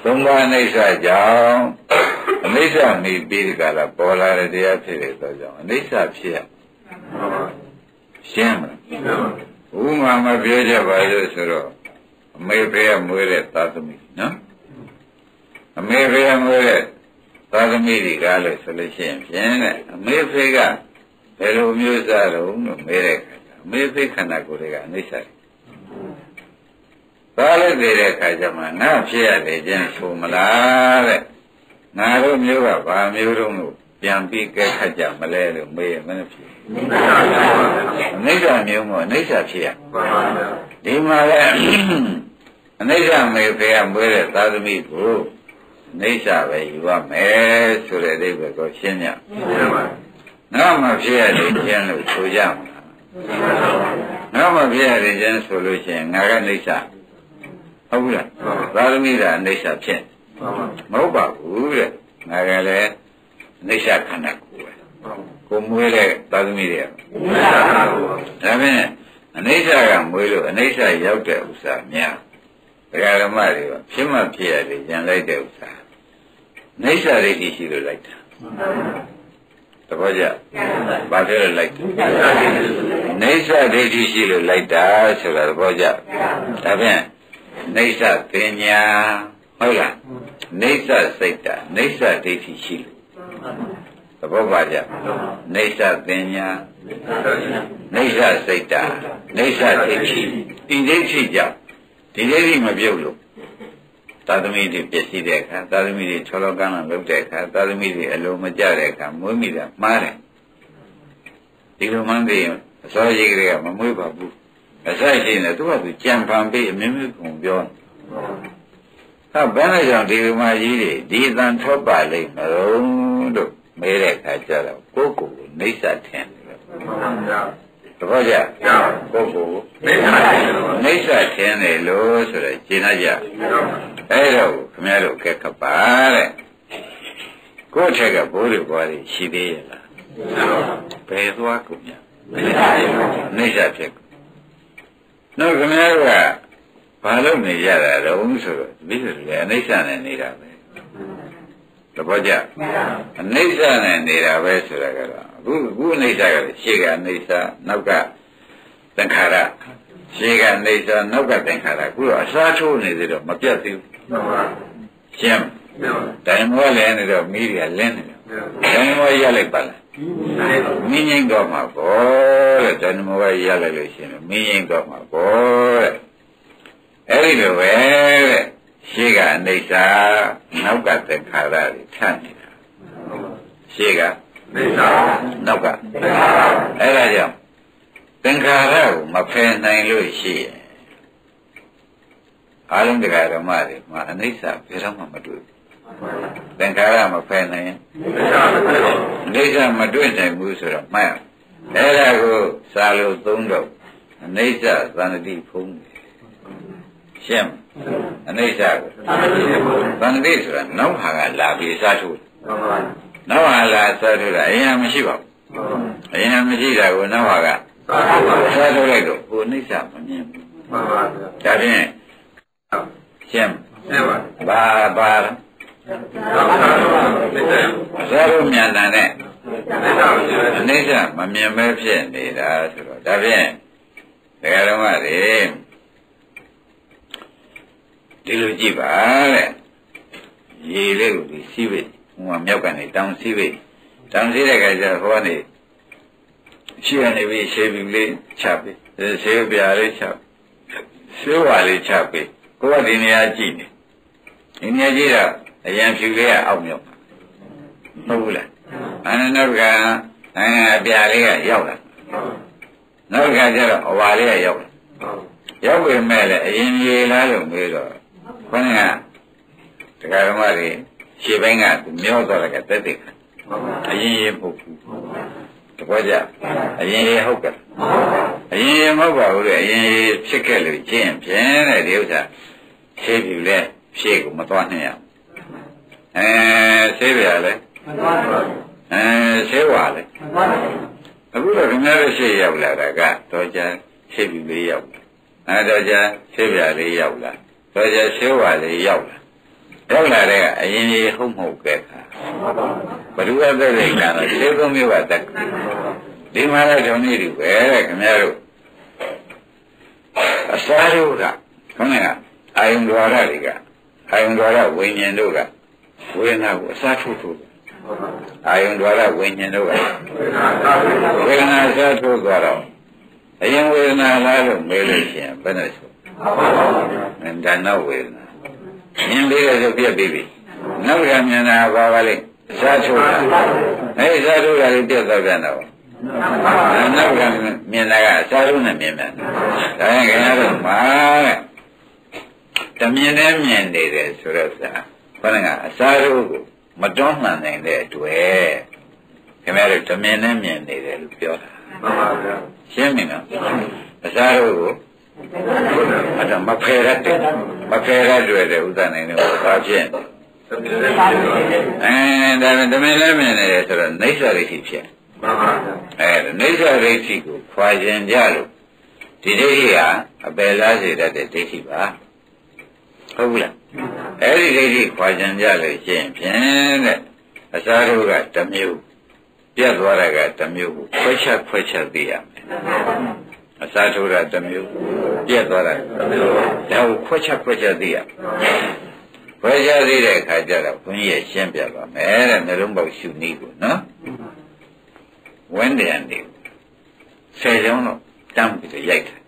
သုံးပါးအိဋ္ဌကြောင့်အနိစ္စမိပြီးဒီကလာပေါ်လာတဲ့တရားဖြစ်တဲ့သောကြောင့်အနိစ္စဖြစ်ရရှင်းမလားဥမာမပြောကြပါလို့ဆိုတော့အမေဖေကမွေးတဲ့သာသမီနော် အမေဖေကမွေးတဲ့သာသမီတွေကလို့ဆိုလို့ရှိရင်ဖြင့်တဲ့အမေဖေကဘယ်လိုမျိုးစားတော့လို့မေးတဲ့အခါကျအမေဖေခန္ဓာကိုယ်တွေကအနိစ္စတွေသာလည်းသိတဲ့အခါကျမှငါဖြစ်ရတယ်ချင်းဆိုမလားတဲ့ငါတို့မျိုးကဘာမျိုးတုံးလို့ပြန်ပြီးကဲခတ်ကြမလဲလို့မေးရမင်းဖြစ်အနိစ္စမျိုးမို့အနိစ္စဖြစ်ရဒီမှာလဲအနိစ္စမေဖေကမွေးတဲ့သာသမီကိုအ နိစ္စပဲယူရမယ်ဆိုတဲ့အဓိပ္ပာယ်ကိုရှင်းညငါမှဖြစ်ရတယ်ချင်းလို့ဆိုကြမှာငါမှဖြစ်ရတယ်ချင်းဆိုလို့ရှိရင်ငါကအိဋ္ဌဟုတ်ဘူးလားသာသမီကအနိစ္စဖြစ်မဟုတ်ပါဘူးတဲ့ငါကလည်းအိဋ္ဌခန္ဓာကိုယ်ပဲကိုမွေးတဲ့သာသမီတွေဒါဖြင့်အနိစ္စကမွေးလို့အနိစ္စရောက်တဲ့ဥစ္စာများ ဒကာဓမ္မတွေကဖြစ်မှဖြစ်ရတယ်ဉာဏ်လိုက်တဲ့ဥစ္စာအိဋ္ဌရိတိရှိလို့လိုက်တာသဘောကျဘာဖြစ်လို့လိုက်တာအိဋ္ဌဒိဋ္ဌိရှိလို့လိုက်တာဆိုတာသဘောကျဒါဖြင့်အိဋ္ဌပညာဟုတ်လားအိဋ္ဌစိတ်တာအိဋ္ဌဒိဋ္ဌိရှိလို့သဘောပါကြအိဋ္ဌပညာအိဋ္ဌစိတ်တာအိဋ္ဌဒိဋ္ဌိဒီဒိဋ္ဌိကြောင့် ဒီဒိဋ္ဌိမပြုတ်လို့သာသမီတွေပြည့်စည်တဲ့အခါသာသမီတွေချောလောကန်းလာလုပ်တဲ့အခါသာသမီတွေအလိုမကျတဲ့အခါမွေးမိတာမှားတယ်ဒီလိုမှန်းသိရင်အစောကြီးကလေးကမမွေးပါဘူးအစိုက်ရှိနေသူကသူကြံပံပေးအမြင့်မြင့်ကုန်ပြောဟာဘယ်နဲ့ကြောင့်ဒီလိုမှကြီးတွေဒီအတန်ထွက်ပါလိမ့်မလို့လို့မေးတဲ့အခါကျတော့ကိုယ့်ကိုယ်ကိုနှိမ့်ဆက်ထင်တယ် တပည့်ကြပုဂ္ဂိုလ်နှိမ့်ဆက်ထင်းတယ်လို့ဆိုတော့ရှင်းရကြအဲ့တော့ခင်ဗျားတို့ကဲခပါတဲ့ကိုယ့်ထက်ကဘိုးတွေဘွားတွေရှိသေးရဲ့လားဘယ်သွားကုန်ညနှိမ့်ဆက်ဖြစ်နောက်ခင်ဗျားတို့ကဘာလို့နေကြတာလဲဆိုတော့ဒီလိုလေအနိစ္စနဲ့နေတာပဲ တပည့်ကြအနိစ္စနဲ့နေတာပဲဆိုတာကတော့အခုအခုအနိစ္စကရှေ့ကအနိစ္စနောက်ကသင်္ခါရရှေ့ကအနိစ္စနောက်ကသင်္ခါရအခုတော့အစားထိုးနေသေးတော့မပြတ်သေးဘူးရှင်းတိုင်မောလည်းနေတော့မိတွေကလင်းနေတယ်တိုင်မောရလိုက်ပါလားမင်းငိမ့်တော့မှာပေါ့တဲ့တိုင်မောကရလိုက်လို့ရှိရင်မင်းငိမ့်တော့မှာပေါ့တဲ့အဲ့ဒီလိုပဲတဲ့ ရှေ့ကအနိစ္စနောက်ကသင်္ခါရတွေထနေတာရှေ့ကနိစ္စနောက်ကအဲ့ဒါကြောင့်သင်္ခါရကိုမဖယ်နိုင်လို့ရှိရင်အာလုံးတရားဓမ္မတွေမှာအနိစ္စဘယ်တော့မှမတွေ့ဘူးသင်္ခါရမဖယ်နိုင်အနိစ္စမတွေ့နိုင်ဘူးဆိုတော့မှတ်အဲ့ဒါကိုစာလို့သုံးတော့အနိစ္စသန္တိဖုံးတယ်ရှင်း အနိစ္စကိုသန္တိဆိုတာနောက်ဟာကလာပြီးစားထုတ်နောက်ဟာလာစားထုတ်တာအရင်မရှိပါဘူးအရင်မရှိတာကိုနောက်ဟာကစားထုတ်လိုက်တော့ကိုအနိစ္စမမြင်ဘူးဒါဖြင့်ရှင်းဘာဘာဇာရုမြန်တန်နဲ့အနိစ္စမမြင်ပဲဖြစ်နေတာဆိုတော့ဒါဖြင့်ဒကာတော်မတွေ ဒီလိုကြည့်ပါတဲ့ရေလေးကိုဒီစီးပိတ်ဟိုကမြောက်ကနေတောင်စီးပိတ်တောင်စီးတဲ့ခါကျဟိုကနေရှိရနေပြီရှေးပြီလေးချပြီးရှေးပြာလေးချရှေးဝါလေးချပြီးကိုကဒီနေရာကြည့်နေဒီနေရာကြည့်တော့အရန်ဖြူလေးကအောက်မြောက်မဟုတ်ဘူးလားအနန္တကအပြာလေးကရောက်လာနောက်ကကျတော့အဝါလေးကရောက်လာရောက်ပြီမဲ့လည်းအရင်ကြီးလားလို့မေးတော့ ခေါင်းကတရားဓမ္မတွေရှေ့ပိုင်းကမျောသွားတယ်ကတက်တက်အရင်ရင်ပုတ်ဘူးတပည့်ကြအရင်ရင်ဟုတ်ကဲ့အရင်ရင်မဟုတ်ပါဘူးလေအရင်ရင်ဖြစ်ခဲ့လို့ကျင့်ဖြင့်တဲ့ဒီဥစ္စာရှေ့ပြီလဲရှေ့ကိုမသွားနိုင်ရအဲရှေ့ပြလဲအဲရှေ့ဝါလဲဘအခုတော့ခင်ဗျားတို့ရှေ့ရောက်လာတာကတော့ကြာရှေ့ပြီလေးရောက်လာအဲတော့ကြာရှေ့ပြလေးရောက်လာ တော့ကြာရှေ့ဝါလေးရောက်လာရောက်လာတဲ့အရင်ကြီးဟုတ်မဟုတ်ကဲခါဘ누구အသက်လိုက်တာတော့ရှေ့သုံးမျိုးကတက်ဒီမှာလည်းထုံနေပြီပဲတဲ့ခင်ဗျားတို့အစားတို့ကခေါင်းကအာယုံဒွါရတွေကအာယုံဒွါရဝိညာဉ်တို့ကဝေဒနာကိုအစားထုတ်ထုတ်အာယုံဒွါရဝိညာဉ်တို့ကဝေဒနာစားထုတ်သွားတော့အရင်ဝေဒနာလားလို့မေးလို့ရှိရင်ဘယ်နဲ့ဆို အန္တနာဝေဒနာမြင်ပြီးတော့ပြက်ပြီးပြီနောက်ကမြင်တာဘာပါလဲစားထုတ်တာအဲစားထုတ်တာလေးပြက်သွားပြန်တော့နောက်ကမြင်တာကစားထုတ်နဲ့မြင်တယ်ဒါရင်ခင်ဗျားတို့မှာတဲ့တမြင်နဲ့မြင်နေတယ်ဆိုတော့စာခொနကအစားထုတ်ကိုမတွန်းမှန်နိုင်တဲ့အတွက်ခင်ဗျားတို့တမြင်နဲ့မြင်နေတယ်လို့ပြောတာရှင်းပြီနော်အစားထုတ်ကို အဲ့ဒါမဖယ်ရတဲ့မဖယ်ရတွေ့တဲ့ဥဒ္ဒနိုင်တယ်ဘာဖြစ်အဲဒါပေမဲ့တမင်လည်းမြင်နေတယ်ဆိုတော့နေဆရိရှိဖြစ်အဲနေဆရိရှိကိုခွာခြင်းကြလို့ဒီဒိဋ္ဌိကအပယ်လားစေတတ်တဲ့ဒိဋ္ဌိပါဟုတ်ဘူးလားအဲ့ဒီဒိဋ္ဌိခွာခြင်းကြလို့ရှိရင်ဖြင့်တဲ့အစားတို့ကတစ်မျိုးပြတ်သွားတာကတစ်မျိုးကိုခွဲချက်ခွဲချက်သိရမယ် အစားထိုးတာတစ်မျိုးပြတ်သွားတာတစ်မျိုးဒါကိုခွဲချက်ခွဲချက်သိရခွဲချက်သိတဲ့အခါကျတော့ဘုန်းကြီးရရှင်းပြပါမယ်တဲ့နှလုံးပေါက်ရှုနည်းကိုနော်ဝင်းတယ်နေဆယ်ကြောင်းတော့တမ်းပြီးရိုက်တယ်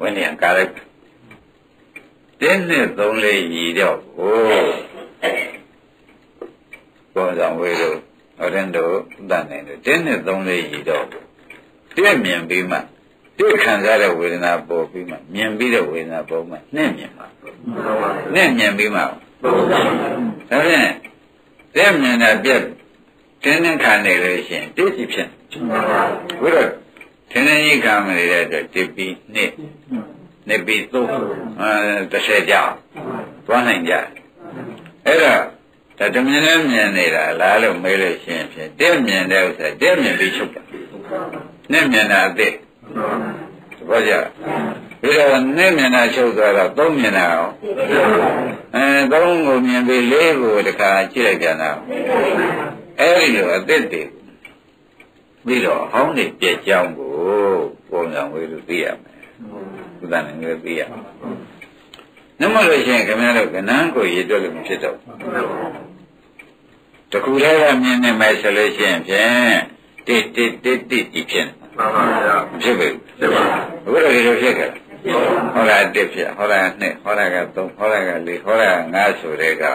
ဝင်းတယ်ကားလိုက်တင်းနဲ့သုံးလေးရည်တော့ဟိုဘောဆောင်ဝေးတို့အရင်တို့တန်နေတယ်တင်းနဲ့သုံးလေးရည်တော့ပြည့်မြင်ပြီးမှ ပြည့်ခံစားတဲ့ဝေဒနာပေါ်ပြီးမှမြင်ပြီးတဲ့ဝေဒနာပေါ်မှနှင့်မြင်မှာနှင့်မြင်ပြီးမှဒါဖြင့်ပြည့်မြင်တာပြည့်တင်းနဲ့ခံနေလို့ရှိရင်တိတိဖြစ်ဘုရားတင်းနဲ့ကြီးခံမနေတဲ့အတွက်တိပီနှစ်နေပြီးသုံးအဲတစ်ဆယ်ကြောင်သွားနိုင်ကြအဲ့တော့ဒါတမြင်နဲ့မြင်နေတာလားလို့မေးလို့ရှိရင်ဖြင့်တဲ့မြင်တဲ့ဥစ္စာတဲ့မြင်ပြီးချုပ်တာနဲ့မြင်တာအစ် ဘောကြပြီးတော့နဲ့မြင်တာချုပ်သွားတော့သုံးမြင်တာအောင်အဲသုံးကိုမြင်ပြီးလေးကိုတခါကြည့်လိုက်ပြန်တော့အဲ့ဒီလိုအစ်စ်တွေပြီးတော့ဟောင်းနေပြက်ကြောင်းကိုပုံစံဝေလို့သိရမယ်ဥဒ္ဒနာမျိုးသိရမယ်နမလို့ရှိရင်ခင်ဗျားတို့ကနန်းကိုရည်တွက်လို့မဖြစ်တော့တခုတည်းကမြင်နေမယ်ဆိုလို့ရှိရင်ဖြင့်တိတိတိတိတိဖြစ် နေမှန်ပါဗျာဖြစ်ပြီဖြစ်ပါဘုရားဒီလိုဖြစ်ကြဟောတာတစ်ဖြစ်ဟောတာနှစ်ဟောတာကသုံးဟောတာကလေးဟောတာကငါးဆိုတဲ့ကဩ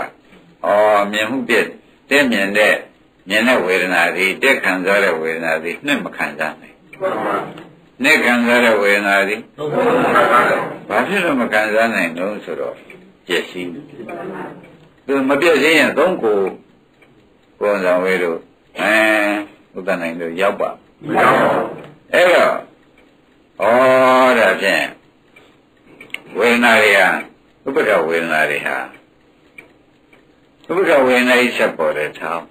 မြင်မှုပြည့်တဲ့မြင်တဲ့မြင်တဲ့ဝေဒနာတွေတက်ခံစားတဲ့ဝေဒနာတွေနှစ်မခံစားနိုင်မှန်ပါနှစ်ခံစားတဲ့ဝေဒနာတွေမှန်ပါဘာဖြစ်လို့မခံစားနိုင်တော့ဆိုတော့ပျက်စီးသူမပျက်စီးရင်သုံးကိုကိုယ်ဆောင်ဝေးတို့အဲဥဒ္ဒနိုင်တို့ရောက်ပါမရောက်ပါဘူး အဲ့တော့ဩဒါဖြင့်ဝေဒနာတွေဟာဥပ္ပဒဝေဒနာတွေဟာဥပ္ပဒဝေဒနာကြီးဆက်ပေါ်တဲ့ထောင်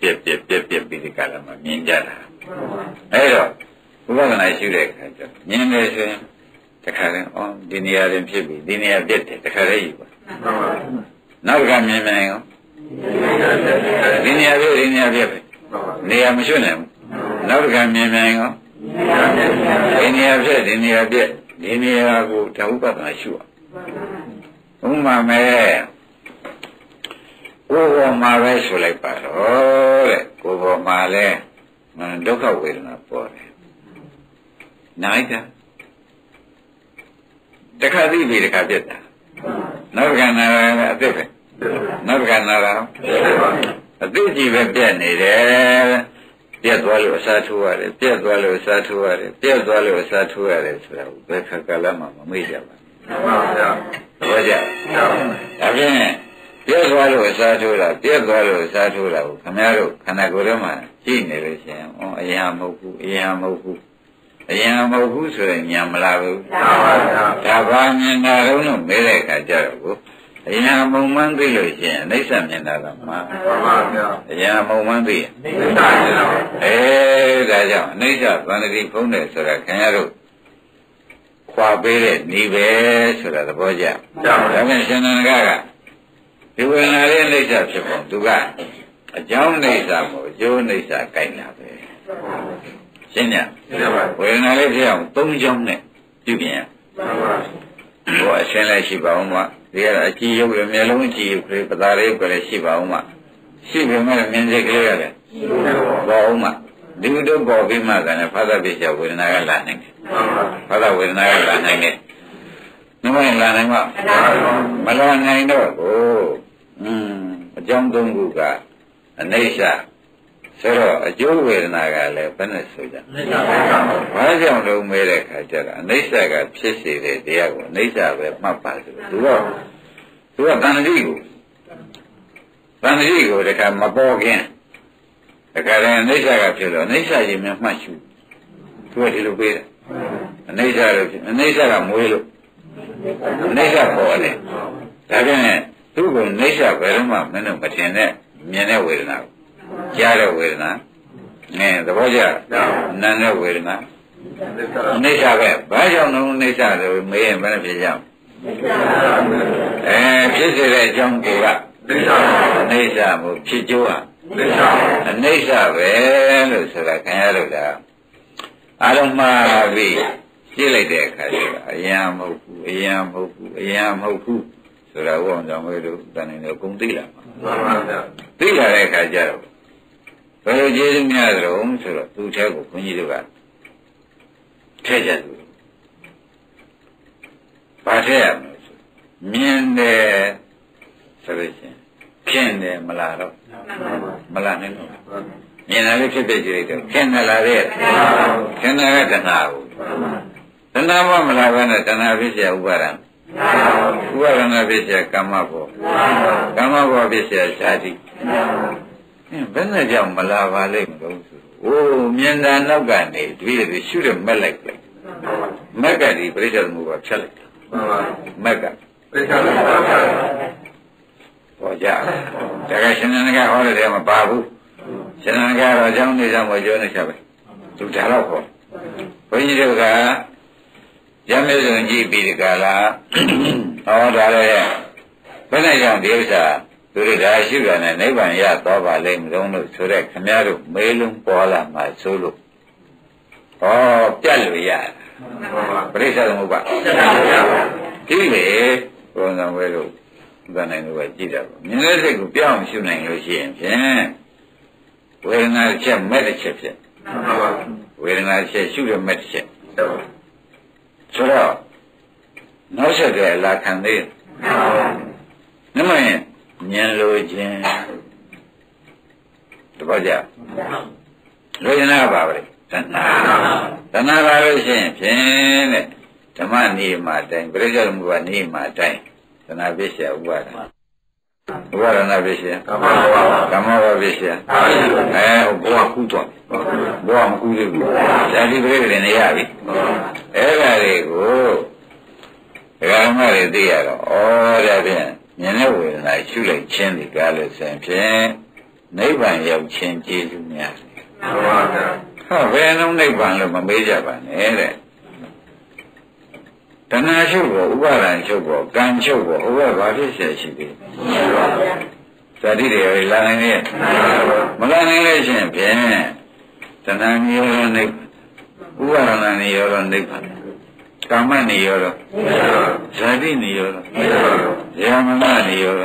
ပြက်ပြက်ပြက်ပြက်ပြီးဒီကလာမှာမြင်ကြတာအဲ့တော့ဥပဒနာရှိတဲ့အခါကျတော့မြင်တယ်ဆိုရင်တခါရင်ဩဒီနေရာရင်ဖြစ်ပြီဒီနေရာပြက်တယ်တခါလေးယူပါမှန်ပါနောက်ကမြင်မယ်ရောဒီနေရာပြက်ဒီနေရာပြက်ပဲနေရာမရွှေ့နိုင်ဘူးနောက်ကမြင်မယ်ရော ဒီနေရာဖြစ်ဒီနေရာပြက်ဒီနေရာကိုဓာဥပဒနာရှုရဥမာမဲ့ကိုယ်ပေါ်မှာပဲဆိုလိုက်ပါတော့တဲ့ကိုယ်ပေါ်မှာလဲဒုက္ခဝေဒနာပေါ်တယ်နိုင်တာတခါသိပြီတခါပြက်တာနောက်ကနာရအသက်ပဲနောက်ကနာရအသက်ကြီးပဲပြက်နေတယ် ပြက်သွားလို့အစားထိုးရတယ်ပြက်သွားလို့အစားထိုးရတယ်ပြက်သွားလို့အစားထိုးရတယ်ဆိုတာကိုဘယ်ခါကလမှမမေ့ကြပါဘူးမှန်ပါဗျာသဘောကျဒါဖြင့်ပြက်သွားလို့အစားထိုးတာပြက်သွားလို့အစားထိုးတာကိုခင်ဗျားတို့ခန္ဓာကိုယ်ထဲမှာကြည့်နေလို့ရှိရင်ဩအရင်မဟုတ်ဘူးအရင်မဟုတ်ဘူးအရင်မဟုတ်ဘူးဆိုရင်ညာမလာဘူးမှန်ပါဗျာဒါဘာမြင်တာတော့လို့မဲတဲ့အခါကျတော့ကို အရင်မုံမှန်းသိလို့ရှိရင်အိဋ္ဌမြင်တာကမှာမှန်ပါဗျာအရင်မုံမှန်းသိရင်သိတာကျတော့အဲဒါကြောင့်အိဋ္ဌသန္တိဖုံးတယ်ဆိုတာခင်ဗျားတို့ခွာပေးတဲ့ဤပဲဆိုတာသဘောကျဒါပြန်ရှင်နန္ဒကကဒီဝေဒနာလေးအိဋ္ဌဖြစ်ပုံသူကအကြောင်းအိဋ္ဌမို့အကျိုးအိဋ္ဌကြိုက်လာပဲရှင်းညသိပါပါဝေဒနာလေးဖြစ်အောင်သုံးကြောင်းနဲ့ပြုပြင်ရမှန်ပါဟောအရှင်းလည်းရှိပါဦးမ ဒီကတော့အကြည့်ရုပ်လည်းမျက်လုံးအကြည့်ရုပ်ကလေးပသာလေးကလည်းရှိပါဦးမရှိပေမဲ့မြင်စိတ်ကလေးရတယ်ပေါ်ဦးမဒီလိုတော့ပေါ်ပြီးမှလည်းဖသပိစ္ဆဝေဒနာကလာနိုင်တယ်မှန်ပါဖသဝေဒနာကလာနိုင်တယ်နမရင်လာနိုင်မမလာနိုင်တော့ကိုอืมအကြောင်းသုံးခုကအနိစ္စ ဆိုတော့အကျိုးဝေဒနာကလည်းဘယ်နဲ့ဆိုကြသိတာပါဘာကြောင့်လုံးမဲတဲ့ခါကျတော့အနိစ္စကဖြစ်စေတဲ့တရားကိုအနိစ္စပဲမှတ်ပါဆိုသူကသူကတဏှတိကိုတဏှတိကိုတခါမပေါ်ခင်တခါတည်းအနိစ္စကဖြစ်တော့အနိစ္စကြီးများမှတ်ရှုသူကဒီလိုပေးတယ်အနိစ္စလို့ဖြစ်အနိစ္စကမွေးလို့အနိစ္စပေါ်တယ်ဒါပြန်သူ့ကိုအနိစ္စဘယ်တော့မှမင်းတို့မထင်နဲ့မြင်တဲ့ဝေဒနာကို ကြားတဲ့ဝေဒနာနင်းသဘောကျနာမ်တဲ့ဝေဒနာသိတာအိဋ္ဌပဲဘာကြောင့်လုံးအိဋ္ဌလို့မေးရင်ဘယ်နဲ့ဖြစ်ကြမလဲအဲဖြစ်စေတဲ့အကြောင်းကိုကသိတာအိဋ္ဌမို့ဖြစ်ကြိုးဟာသိတာအနိစ္စပဲလို့ဆိုတာခင်ဗျားတို့ကအာလုံးမှားပြီးကြည့်လိုက်တဲ့အခါကျတော့အယံမဟုတ်ဘူးအယံမဟုတ်ဘူးအယံမဟုတ်ဘူးဆိုတာဘုရားကြောင့်ပဲတို့တန်နေတော့ဂုံသိလာမှာမှန်ပါဗျာသိလာတဲ့အခါကျတော့ ဘယ်လိုကျေးဇူးများကြတော့ဆိုတော့သူ့ထဲကိုဘုန်းကြီးတို့ကထည့်ကြတယ်ဘာထည့်ရမလဲဆိုမြင်တယ်ဆိုလို့ရှိရင်ဖြစ်တယ်မလားတော့မလားနဲ့တော့မြင်တယ်လည်းဖြစ်ဖြစ်ကြည့်လိုက်တော့ခင်တယ်လားတဲ့ခင်တယ်ကတဏှာကိုတဏှာမမလားဘဲနဲ့တဏှာဖြစ်เสียဥပါဒံဥပါဒနာဖြစ်เสียကမ္မဘောကမ္မဘောဖြစ်เสียဇာတိဟင် ဘယ်နဲ့ကြောင့်မလာပါလိမ့်မလို့ဆိုအိုးမြင်တာနောက်ကနေတပည့်တွေရှုတယ်မက်လိုက်လိုက်မက်ကဒီပြိဿသမုပ္ပါဖြတ်လိုက်မှန်ပါမက်ကသိတာပါဗျာပေါ်ကြတယ်ဒါကရှင်နန္ဒကဟောတဲ့ထဲမှာပါဘူးရှင်နန္ဒကတော့အကြောင်းနေဆောင်မပြောနေချက်ပဲသူဒါတော့ဟောဘုန်းကြီးတို့ကရမေစုံကြည့်ပြီးဒီကလာဟောဒါလည်းဘယ်နဲ့ကြောင့်ဒီဥစ္စာ သူတို့ဒါရှိရနဲ့နိဗ္ဗာန်ရသွားပါလိမ့်မလို့လို့ဆိုတဲ့ခမည်းတော်မေးလုံးပေါ်လာမှဆိုလို့ဩပြတ်လို့ရမှန်ပါပရိစ္ဆေသမုပ္ပါသိတာပါဗျာဒီလေဘုံတော်ဝဲလို့သံနိုင်လို့ပဲကြည့်တာပေါ့မြင်တဲ့စိတ်ကိုပြောင်းရှုနိုင်လို့ရှိရင်ဖြင့်ဝေဒနာတစ်ချက်မဲ့တစ်ချက်ဖြစ်မှန်ပါဝေဒနာတစ်ချက်ရှုရမဲ့တစ်ချက်သိပါဆိုတော့နောက်ဆက်တဲ့အလားခံသေးတယ်နမရင် ဉာဏ်လိုခြင်းတပတ်ကြဝေဒနာပါပဲတဏှာတဏှာပါလို့ရှိရင်ဖြင့်တဲ့ဓမ္မနေမှာအတိုင်းပြိဿမှုကနေမှာအတိုင်းသနာပစ္စယဥပါဒဥပါဒနာပစ္စယကမ္ဘာပါကမ္မဝပစ္စယအဲဘဝကုတော့ဘဝမကုသေးဘူးဇာတိပြိဿနေရပြီအဲ့ဒါတွေကိုဒကာမတွေသိရတော့ဩဒါဖြင့် မြင်တဲ့ဝေဒနာရှုလိုက်ခြင်းဒီကားလို့ဆိုရင်ဖြင့်နိဗ္ဗာန်ရောက်ခြင်းကျေးဇူးများတယ်။ဟုတ်ပါဘူး။ဟုတ်ဘယ်နှုံးနိဗ္ဗာန်လို့မမေးကြပါနဲ့တဲ့။တဏှာရှုဖို့ဥပါဒံရှုဖို့ကံရှုဖို့ဟိုဘက်ဘာဖြစ်ဆက်ရှိသေးလဲ။မရှိပါဘူး။ဇာတိတွေလာနိုင်ရဲ့။မလာနိုင်လို့ရှိရင်ဖြင့်တဏှာမျိုးနိဗ္ဗာန်ဥပါဒံနေရောနိဗ္ဗာန် ကာမနိရောဓဇာတိနိရောဓဇာမနနိရောဓ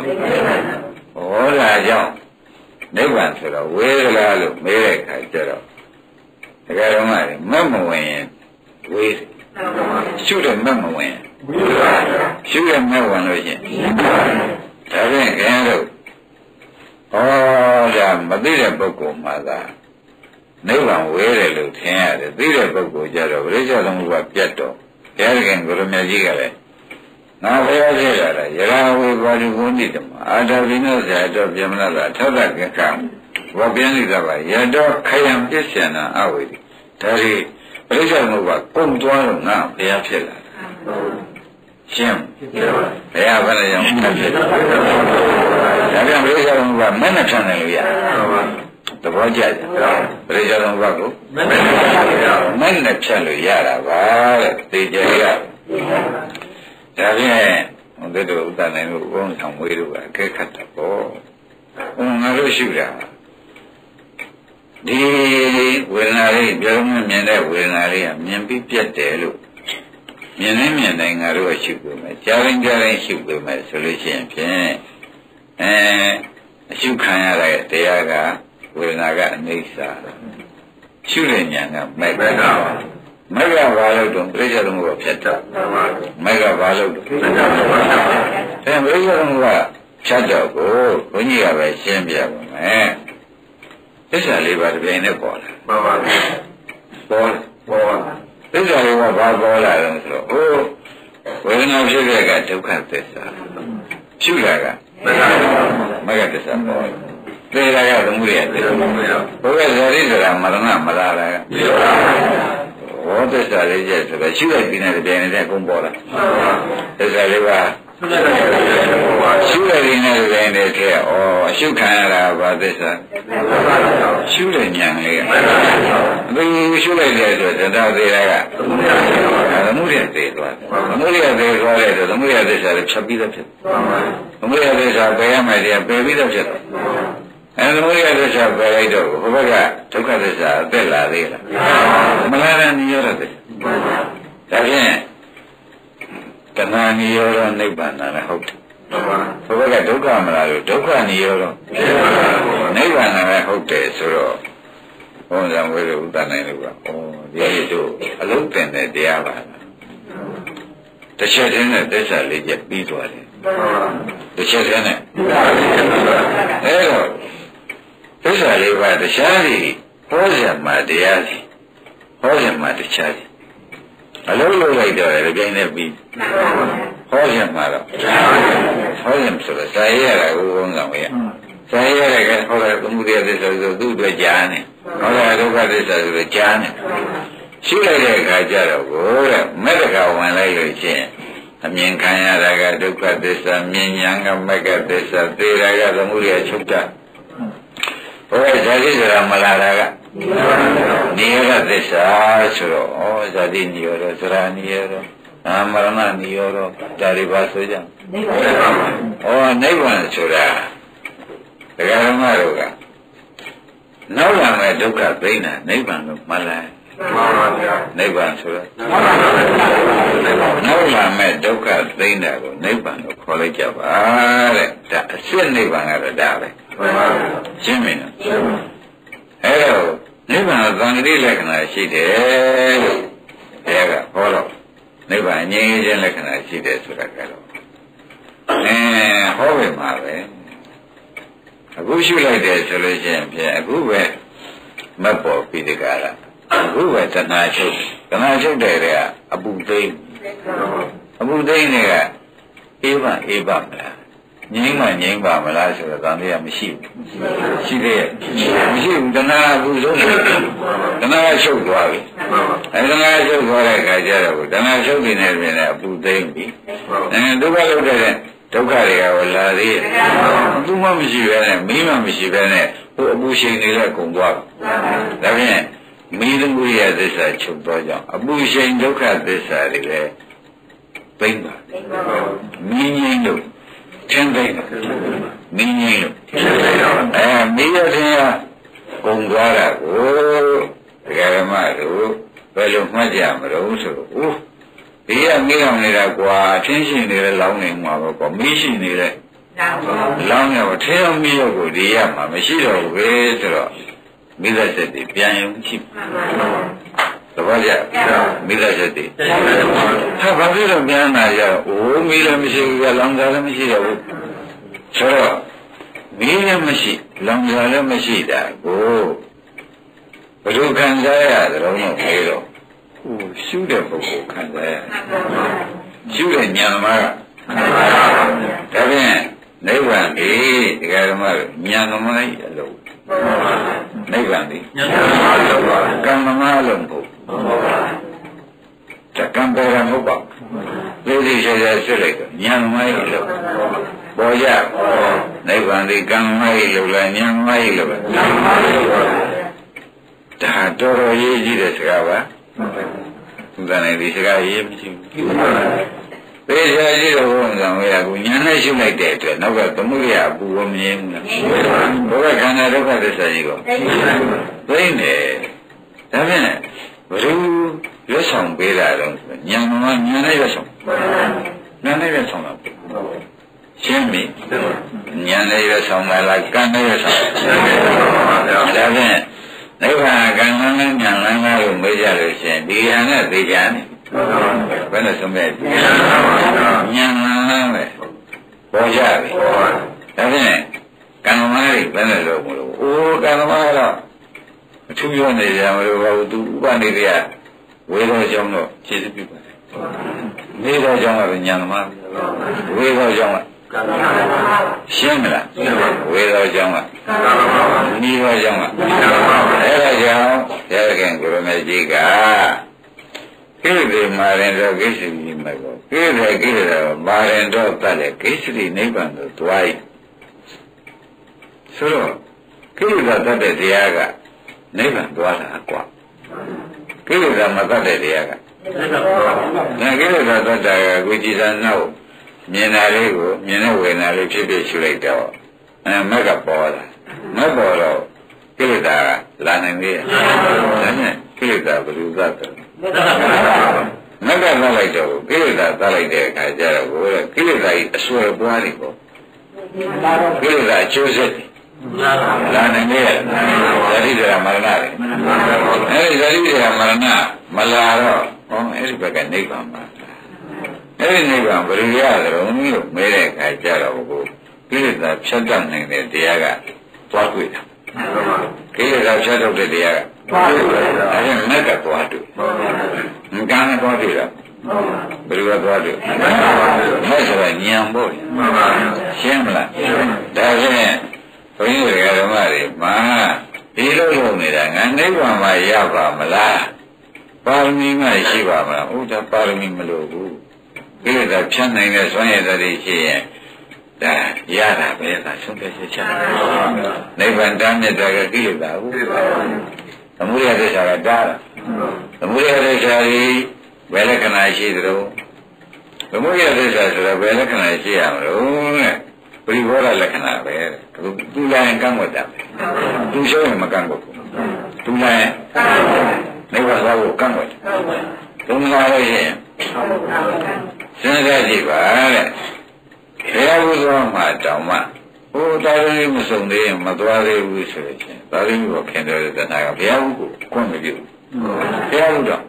ဟောဒါကြောင့်နိဗ္ဗာန်ဆိုတော့ဝေဒလာလို့မေးတဲ့အခါကျတော့တကယ်တော့မှမက်မဝင်ရင်ဝေးတယ်ရှုတယ်မက်မဝင်ရင်ရှုတယ်မက်ဝင်လို့ရှိရင်ဒါဖြင့်ခင်ဗျားတို့ဩဒါမသိတဲ့ပုဂ္ဂိုလ်မှာသာနိဗ္ဗာန်ဝေးတယ်လို့ထင်ရတယ်သိတဲ့ပုဂ္ဂိုလ်ကြတော့ပရိစ္ဆေသမုပ္ပါပြတ်တော့ ဘုရားခင်ကိုရမကြီးကလည်းငါဘုရားရှိတာရရာဝေပါဠိဝန္တိတမအာတဝိနောဇာတောပြမနာတာထောတကကံဘောပြန်လိတာပါရတောခယံပစ္စယနာအဝိဒါရီပရိစ္ဆေသမုပ္ပါကုန်သွားတော့ငါဘုရားဖြစ်လာတယ်ရှင်းဘယ်ဟာဘယ်နဲ့ကြောင့်ဖြတ်ဖြစ်ဒါပြန်ပြိဿသမုပ္ပါမဲ့နဲ့ဖြတ်နိုင်လို့ရ သဘောကျတယ်ပြိဿသမုပ္ပါကိုမဲ့နဲ့ဖြတ်လို့ရတာပါတဲ့သိကြရဒါဖြင့်ဟိုတို့ဥဒ္ဒနိုင်လို့ဘုန်းဆောင်မွေးတို့ကအကဲခတ်တာပေါ့ဟိုငါတို့ရှုတာဒီဝေဒနာလေးပြောင်းမြင်တဲ့ဝေဒနာလေးကမြင်ပြီးပြတ်တယ်လို့မြင်နေမြင်နိုင်ငါတို့ရှုပေးမယ်ကြားရင်ကြားရင်ရှုပေးမယ်ဆိုလို့ရှိရင်ဖြင့်အဲအရှုခံရတဲ့တရားက ဝေဒနာကအနိစ္စရှုတဲ့ဉာဏ်ကမဲ့ကမက်ကဘာလို့တော့ပြိဿသမုပ္ပါဖြတ်တော့မက်ကဘာလို့တော့အဲပြိဿသမုပ္ပါဖြတ်တော့ကိုဘုန်းကြီးကပဲရှင်းပြပါမယ်သစ္စာလေးပါးတစ်ပြိုင်နဲ့ပေါ်လာပေါ်လာပေါ်လာသစ္စာလေးပါးဘာပေါ်လာလဲဆိုတော့ဟိုဝေဒနာဖြစ်တဲ့ကဒုက္ခသစ္စာဖြူတာက မဂ္ဂသစ္စာပေါ်လာသေတာကသမုဒယသစ္စာဘုရားဇာတိဆိုတာမရဏမလာတာကဟောသစ္စာလေးကျဆိုတော့ရှုလိုက်ပြီးနေတဲ့ပြန်နေတဲ့အကုန်ပေါ်လာသစ္စာလေးပါ ရှုလိုက်ပြီးနေတဲ့ပြန်နေတဲ့ထဲဩအရှုခံရတာဘာသစ္စာရှုတဲ့ဉာဏ်လေးကသူရှုလိုက်တယ်ဆိုတော့တရားသေးတာကသမုဒယသေးသွားသမုဒယသေးသွားတယ်ဆိုသမုဒယသစ္စာလည်းဖြတ်ပြီးတော့ဖြစ်သမုဒယသစ္စာပယ်ရမယ်တရားပယ်ပြီးတော့ဖြစ်တော့အဲသမုဒယသစ္စာပယ်လိုက်တော့ဘုရားကဒုက္ခသစ္စာအသက်လာသေးလားမလာတဲ့နိရောဓသစ္စာဒါဖြင့် တဏှာနိရောဓနိဗ္ဗာန်လည်းဟုတ်တယ်ဘုရားကဒုက္ခမလားလို့ဒုက္ခနိရောဓနိဗ္ဗာန်လည်းဟုတ်တယ်ဆိုတော့ဘုရားဝေရုဥဒ္ဒနိုင်လို့ကဩဒီတို့အလုံးတင်တဲ့တရားပါလားတစ်ချက်တည်းနဲ့သစ္စာလေးချက်ပြီးသွားတယ်တစ်ချက်တည်းနဲ့အဲတော့သစ္စာလေးပါတရားစီဟောရမှာတရားစီဟောရမှာတရားစီ အလုံးလုံးလိုက်တော့လည်းကြိုင်းနေပြီးဟောရမှာတော့ဟောရမှာဆိုတော့ဇာရရတာကိုဘုန်းဆောင်ရဇာရရတဲ့ကဟောတဲ့သမှုတရားသစ္စာဆိုသူ့အတွက်ကြားနေဟောတဲ့ဒုက္ခသစ္စာဆိုတော့ကြားနေရှုလိုက်တဲ့အခါကျတော့ကိုတဲ့မက္ကဝင်လိုက်လို့ရှိရင်အမြင်ခံရတာကဒုက္ခသစ္စာမြင်ညာကမက္ကသစ္စာသေတာကသမှုရချုပ်တာ ဘုရားဇာတိဆိုတာမလာတာကနိရောဓသစ္စာဆိုတော့ဩဇာတိနိရောဓသရနိရောဓအာမရဏနိရောဓဒါတွေပါဆိုကြနိဗ္ဗာန်ဩနိဗ္ဗာန်ဆိုတာဒကာဓမ္မတို့ကနောက်လာမဲ့ဒုက္ခသိနေတာနိဗ္ဗာန်လို့မှတ်လိုက်နိဗ္ဗာန်ဆိုတာနောက်လာမဲ့ဒုက္ခသိနေတာကိုနိဗ္ဗာန်လို့ခေါ်လိုက်ကြပါတဲ့ဒါအစစ်နိဗ္ဗာန်ကတော့ဒါပဲ ရှင်းမင်းအဲ့တော့နိဗ္ဗာန်သံဃိလက္ခဏာရှိတယ်လို့အဲကဟောတော့နိဗ္ဗာန်ငြိမ်းခြင်းလက္ခဏာရှိတယ်ဆိုတာကတော့အဲဟောပဲမှာပဲအခုရှုလိုက်တယ်ဆိုလို့ရှိရင်ဖြင့်အခုပဲမတ်ပေါ်ပြီးတကားလားအခုပဲတဏှာချုပ်တဏှာချုပ်တယ်ကအပူသိမ့်အပူသိမ့်တွေကအေးပါအေးပါမလား ငြိမ်းမှငြိမ်းပါမလားဆိုတော့တန်တရားမရှိဘူးရှိသေးရဲ့မရှိဘူးတဏှာအပူဆုံးတဏှာချုပ်သွားပြီအဲတဏှာချုပ်သွားတဲ့အခါကျတော့တဏှာချုပ်နေတဲ့ပြင်နဲ့အပူသိမ့်ပြီအဲဒုက္ခလောက်တဲ့ဒုက္ခတွေကဟောလာသေးရဲ့သူမှမရှိပဲနဲ့မိမှမရှိပဲနဲ့ဟိုအပူရှိန်တွေလည်းကုန်သွားပြီဒါဖြင့်မိသမှုရသစ္စာချုပ်တော့ကြောင့်အပူရှိန်ဒုက္ခသစ္စာတွေလည်းသိမ့်ပါမင်းငိမ့်လို့ သင်သိမ့်ပါမင်းငိမ့်လို့အဲမိရတဲ့ကုန်သွားတာကိုဒကာရမတို့ဘယ်လိုမှတ်ကြမလို့ဆိုတော့အိုးဒီကမိအောင်နေတာကွာထင်းရှင်နေတဲ့လောင်းနေမှာပဲကွာမီးရှိနေတဲ့လောင်းရောထဲအောင်မိရောကိုဒီရမှာမရှိတော့ဘူးပဲဆိုတော့မိသက်စက်တွေပြန်ရုံ ရှိသဘောကျမိသက်စက်တွေဟာဘာဖြစ်လို့ပြန်လာရအိုးမီးလည်းမရှိဘူးကလောင်းစားလည်းမရှိတော့ဘူးဆိုတော့မီးလည်းမရှိလောင်းစားလည်းမရှိတာကိုဘယ်လိုခံစားရသလဲတော့မေးတော့ဟိုရှုတဲ့ပုဂ္ဂိုလ်ခံစားရရှုတဲ့ဉာဏ်သမားကဒါဖြင့်နိဗ္ဗာန်ဒီဒကာဓမ္မတို့ဉာဏ်သမားကြီးအလုံးနိဗ္ဗာန်ဒီဉာဏ်သမားလုံးပါကံသမားလုံးပုတ်တကံပေါ်ရမဟုတ်ပါဘ လေးလေးချာချာဆွလိုက်တော့ညာမိုင်းလို့ပေါ်ကြနိဗ္ဗာန်ဒီကံမိုင်းလို့လားညာမိုင်းလို့ပဲဒါတော်တော်ရေးကြည့်တဲ့စကားပါသူကလည်းဒီစကားရေးမရှိဘူးပေချာကြည့်တော့ဘုရားဝေယကညာနဲ့ရှုလိုက်တဲ့အတွက်နောက်ကသမုဒိယအပူဝမြင်ဘူးလားဘုရားခန္ဓာဒုက္ခသစ္စာကြီးကိုသိနေဒါဖြင့်ဘယ်လိုရွတ်ဆောင်ပေးတာတော့ညာမှာညာနဲ့ရွတ်ဆောင် ညာနဲ့ရွတ်ဆောင်တော့ရှင်းပြီညာနဲ့ရွတ်ဆောင်မလားကံနဲ့ရွတ်ဆောင်ဒါဖြင့်နိဗ္ဗာန်ကံလန်းလန်းညာလန်းလန်းလို့မေးကြလို့ရှိရင်ဒီဟာနဲ့သိကြတယ်ဘယ်နဲ့ဆုံးမဲ့ညာလန်းလန်းပဲပေါ်ကြပြီဒါဖြင့်ကံသမားတွေဘယ်နဲ့လို့မလို့အိုးကံသမားတော့အထူးပြောနေကြမလို့ဘာလို့သူဥပနေကြဝေသောကြောင့်တော့ခြေစပြုပါတယ် နေသောကြောင့်ကညာသမားဝေသောကြောင့်ကရှင်းမလားဝေသောကြောင့်ကနီးသောကြောင့်ကအဲ့ဒါကြောင့်ရခင်ကိုရမေကြီးကကိလေမာရင်တော့ကိစ္စကြီးမဲ့ကိုကိလေကိလေမာရင်တော့တတ်တယ်ကိစ္စတိနိဗ္ဗာန်ကိုတွားရင်ဆိုတော့ကိလေသာတတ်တဲ့တရားကနိဗ္ဗာန်သွားတာကွာကိလေသာမတတ်တဲ့တရားက ငါကိလေသာတတ်တာကကိုကြည်သာနောက်မြင်တာလေးကိုမြင်တဲ့ဝေဒနာလေးဖြစ်ဖြစ်ရှုလိုက်တော့အဲမက်ကပေါ်လာမက်ပေါ်တော့ကိလေသာကလာနိုင်သေးရဲ့ဒါနဲ့ကိလေသာဘယ်လိုသတ်တယ်မက်ကသတ်လိုက်တော့ကိလေသာသတ်လိုက်တဲ့အခါကျတော့ကိုယ်ကိလေသာကြီးအစွဲပွားနေပေါ့ကိလေသာကျိုးဆက်တယ်လာနိုင်ရဲ့ဇတိဒရာမရဏလေအဲဒီဇတိဒရာမရဏမလာတော့ ဟောအဲဒီဘက်ကနေဗ္ဗာန်ပါအဲဒီနိဗ္ဗာန်ဘယ်လိုရကြလို့လို့မဲတဲ့အခါကျတော့ကိုကိလေသာဖြတ်တတ်နိုင်တဲ့တရားကသွားတွေ့တာကိလေသာဖြတ်ထုတ်တဲ့တရားကသွားတွေ့တာအဲဒီမက်ကသွားတွေ့ငါနဲ့သွားတွေ့တာဘယ်လိုသွားတွေ့မက်ဆိုတာညံဖို့ရှင်းမလားဒါဖြင့်ဘုန်းကြီးတွေကဓမ္မတွေမာဒီလိုလုပ်နေတာငါနိဗ္ဗာန်မှာရပါမလား ပါရမီမှရှိပါမလားဥဒ္ဒပါရမီမလို့ဘူးကိလေသာဖြတ်နိုင်တဲ့စွမ်းရည်တွေရှိရင်ဒါရတာပဲသာဆုံးဖြတ်ချက်ချနိဗ္ဗာန်တမ်းမြတ်တာကကိလေသာဟုတ်သမုဒယသစ္စာကတားတာသမုဒယသစ္စာကြီးဘယ်လက္ခဏာရှိသလဲသမုဒယသစ္စာဆိုတော့ဘယ်လက္ခဏာရှိရမလို့တဲ့ပရိဘောဓလက္ခဏာပဲသူသူလည်းကန့်ွက်တာပဲသူရှုံးရင်မကန့်ွက်ဘူးသူလည်းနိ ဗ္ဗာန်သွားဖို့ကန့်ွက်သူလာလို့ရှိရင်စဉ်းစားကြည့်ပါတဲ့ဘုရားဘုရားမှာတောင်မှဟိုတာရီမစုံသေးရင်မသွားသေးဘူးဆိုလို့ချင်းတာရီကိုခင်တယ်တဲ့နာကဘုရားဘုကိုခွင့်မပြုဘူးဘုရားဘုတော့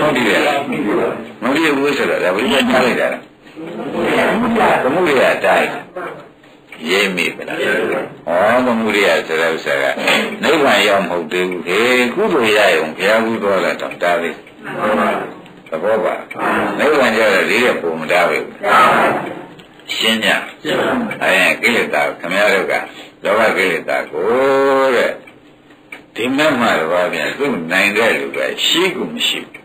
ဟုတ်တယ်လားမဟုတ်ဘူးဆိုတော့ဒါဘုရားကြားလိုက်တာသမုဒိယတိုင်း ရေးမိပလားဩသမုဒိယဆိုတဲ့ဥစ္စာကနိဗ္ဗာန်ရောက်မဟုတ်သေးဘူးခေကုသိုလ်ရရုံဘုရားဘူးတော်လာတော့တားလေးသဘောပါနိဗ္ဗာန်ကျတော့လေးတဲ့ပုံမတားဘူးရှင်းကြအဲကိလေသာခမရတို့ကလောဘကိလေသာကိုတဲ့ဒီမြတ်မှာတော့ပြန်သူ့နိုင်တဲ့လူကရှိကူမရှိဘူး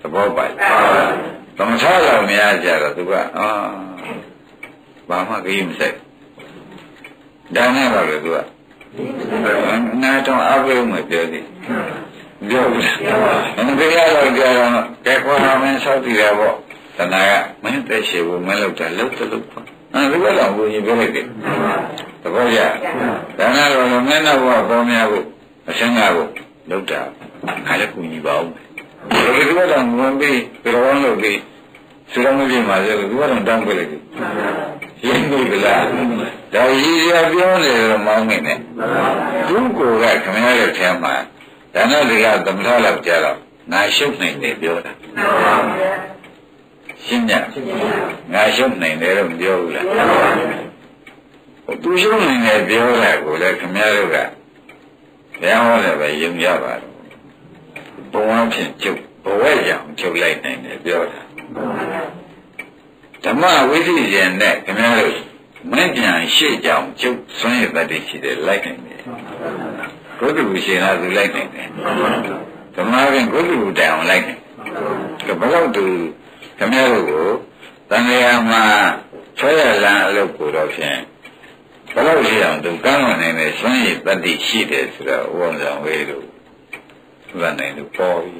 သဘောပါသမထလောက်များကြတော့သူကအာ ဘာမှကြည့်မစိုက်ဒါနဲ့ပါလေသူကနာတော့အဘိုးမပြောသေးပြောဘူး။အဲ့ဒီကတော့ကြာတော့ကဲခေါ်လာမင်းဆောက်တည်ရပေါ့။တဏှာကမင်းသက်ရှိဘူးမင်းလောက်တာလောက်တလို့ပေါ့။အဲ့ဒီကတော့ဘုရားပြောလိုက်တယ်။သဘောကျ။ဒါနဲ့တော့မင်းတော့ဘောပေါ်များဖို့အရှင်းကားကိုလောက်တာခါလည်းကူညီပါဦး။ဒီကတော့ဝင်ပြီးပြောင်းလို့ပြီးစရမကြီးမှာဆိုသူကတော့တောင်းပြလိုက်တယ်။ရင်းလို့ကလား။ဒါရည်ရပြောနေတော့မောင်းနေတယ်။သူကိုယ်ကခင်ဗျားရဲ့ထဲမှာဒါနဲ့ဒီကသမထလောက်ကြတော့ငါရှုပ်နိုင်တယ်ပြောတာရှင်းညငါရှုပ်နိုင်တယ်လို့မပြောဘူးလားသူရှုပ်နိုင်တယ်ပြောတာကိုလည်းခင်ဗျားတို့ကဘယ်ဟောလဲပဲယုံကြပါတော့ဘဝဖြင့်ကျုပ်ဘဝကြောင့်ကျုပ်လိုက်နိုင်တယ်ပြောတာ ဓမ္မဝိသိဉာဏ်နဲ့ခင်ဗျားတို့မင်းပြန်ရှေ့ကြောင်ကျုပ်ဆွမ်းရတတ်ရှိတယ်လိုက်နိုင်တယ်ကိုယ်တူရှင်လာသူလိုက်နိုင်တယ်ဓမ္မပင်ကိုယ်တူတိုင်အောင်လိုက်နိုင်တယ်ဘယ်တော့သူခမည်းတော်ကိုတန်လျာမှာဆွဲရလန်းအလုပ်ကိုတော့ဖြင့်ဘယ်လောက်ရှိအောင်သူကမ်းလွန်နိုင်တဲ့စွန့်ရည်တတ္တိရှိတယ်ဆိုတော့ဥပ္ပံဆောင်ဝေးတို့သူကနိုင်လို့ပေါ်ပြီ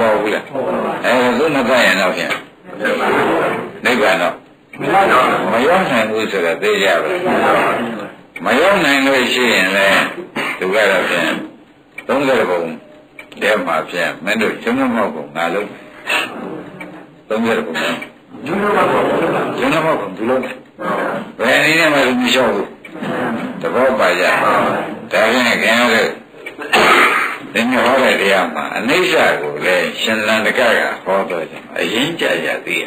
ပေါ်ဘူးလားအဲဒါသူမကရင်တော့ဖြင့် နိဗ္ဗာန်တော့မရောက်နိုင်ဘူးဆိုတော့သိကြပါမရောက်နိုင်လို့ရှိရင်လည်းသူကတော့ဖြင့်30ဘုံတဲမှာဖြင့်မင်းတို့ကျွမ်းမဟုတ်ဘူးငါလုံး30ဘုံကျွမ်းမဟုတ်ဘူးကျွမ်းမဟုတ်ဘူးဒီလုံးဘယ်နည်းနဲ့မှမလျှော့ဘူးတဘောပါကြဒါဖြင့်ခင်ဗျားတို့ ဒီမျိုးဟောတဲ့တရားမှာအနိစ္စကိုလည်းရှင်လန်တကကဟောတော့တယ်အရင်ကြာကြာသိရ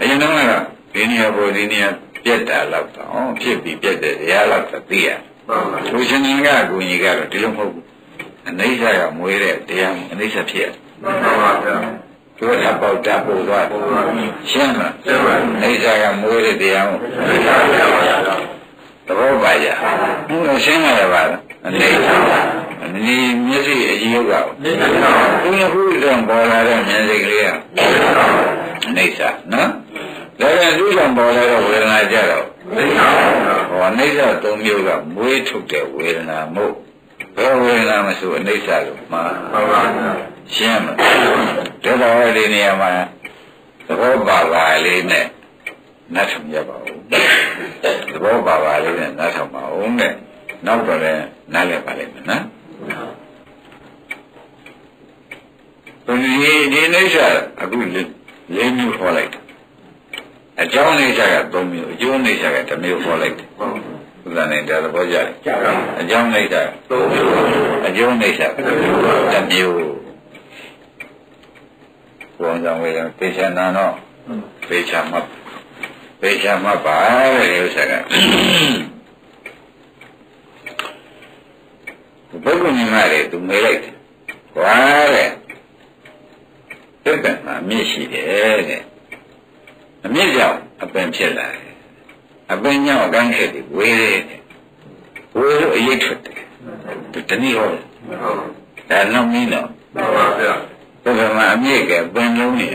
အရင်တော့ကတော့ဒီနေရာပေါ်ဒီနေရာပြက်တာလောက်တော့ဖြစ်ပြီးပြက်တဲ့တရားလောက်တော့သိရသူရှင်ငါကူညီကတော့ဒီလိုမဟုတ်ဘူးအနိစ္စကမွေးတဲ့တရားအနိစ္စဖြစ်ရသူကပေါက်တာပို့သွားရှင်းလားအိစ္ဆာကမွေးတဲ့တရားကိုသဘောပါကြဘုရားရှင်းရပါလား အနေအနေမျက်စိအကြီးရောက်တာဘုရားခုတော့ပေါ်လာတဲ့မျက်စိကလေးကအနေစာနော်ဒါကသူ့ကြောင့်ပေါ်လာတဲ့ဝေဒနာကြတော့ဟောအနေစာသုံးမျိုးကမွေးထုတ်တဲ့ဝေဒနာမို့ဘယ်ဝေဒနာမဆိုအနေစာလို့မှာရှင်းမလားဒါတော့ဒီနေရာမှာသဘောပါပါလေးနဲ့နတ်ထမရပါဘူးသဘောပါပါလေးနဲ့နတ်ထမအောင်တဲ့ နောက်တော့လည်းနားလည်ပါလိမ့်မယ်နော်ဒီဒီနေစားအခုလေးမျိုးခေါ်လိုက်အကြောင်းနေစားက၃မျိုးအကျိုးနေစားကတစ်မျိုးခေါ်လိုက်တယ်ဘုရားနဲ့ဒါသဘောကျတယ်အကြောင်းနေစား၃မျိုးအကျိုးနေစားတစ်မျိုးဘုရားကြောင့်ဝေဒပေချာနာတော့ပေချာမှတ်ပေချာမှတ်ပါတဲ့ဥစ္စာက ဘုရားမြင်မှလေသူမေးလိုက်တယ်။ဘာတဲ့။တက်တယ်မှာမြင့်ရှိတယ်တဲ့အမြင့်ကြောင့်အပင်ဖြစ်လာတယ်။အပင်ကြောင့်အကန့်ခက်ပြီးဝေးတယ်တဲ့။ဝေးလို့အရေးထွက်တယ်။ဒီတနည်းဟောတယ်။ဒါနောက်မင်းတော့ဘုရားမှာအမြင့်ကပင်လုံးနေ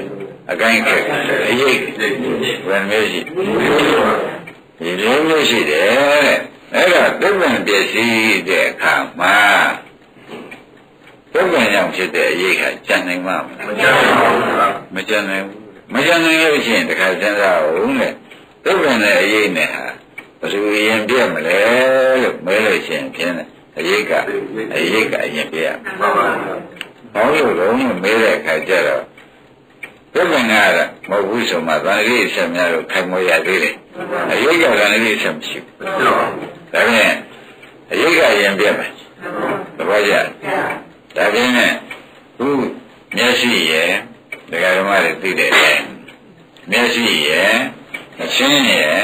အကန့်ခက်အရေးဘယ်မျိုးရှိဒီလိုမျိုးရှိတယ်တဲ့ အဲ့တော့သစ္စာပစ္စည်းတဲ့အခါမှာသစ္စာကြောင့်ဖြစ်တဲ့အရေးခါကြံနိုင်မှာမကြံနိုင်ဘူးမကြံနိုင်ဘူးမကြံနိုင်လို့ရှိရင်တခါစဉ်းစားအောင်လေသစ္စာနဲ့အရေးနဲ့ဟာဘယ်လိုရင်ပြတ်မလဲလို့မဲလို့ရှိရင်ဖြင်းတယ်အရေးကအရေးကအရင်ပြရမှာဘာလို့လဲမဲတဲ့အခါကျတော့သစ္စာကမဟုတ်ဘူးဆိုမှသံဃိဆက်များလို့ခိုင်မွေရသေးတယ်အရေးကသံဃိဆက်မရှိဘူး ဒါဖြင့်အရေးကရင်ပြတ်မယ်သဘောကျဒါဖြင့်ခုမျက်စိရဲ့ဒကာဓမ္မတွေသိတဲ့မျက်စိရဲ့အချင်းရဲ့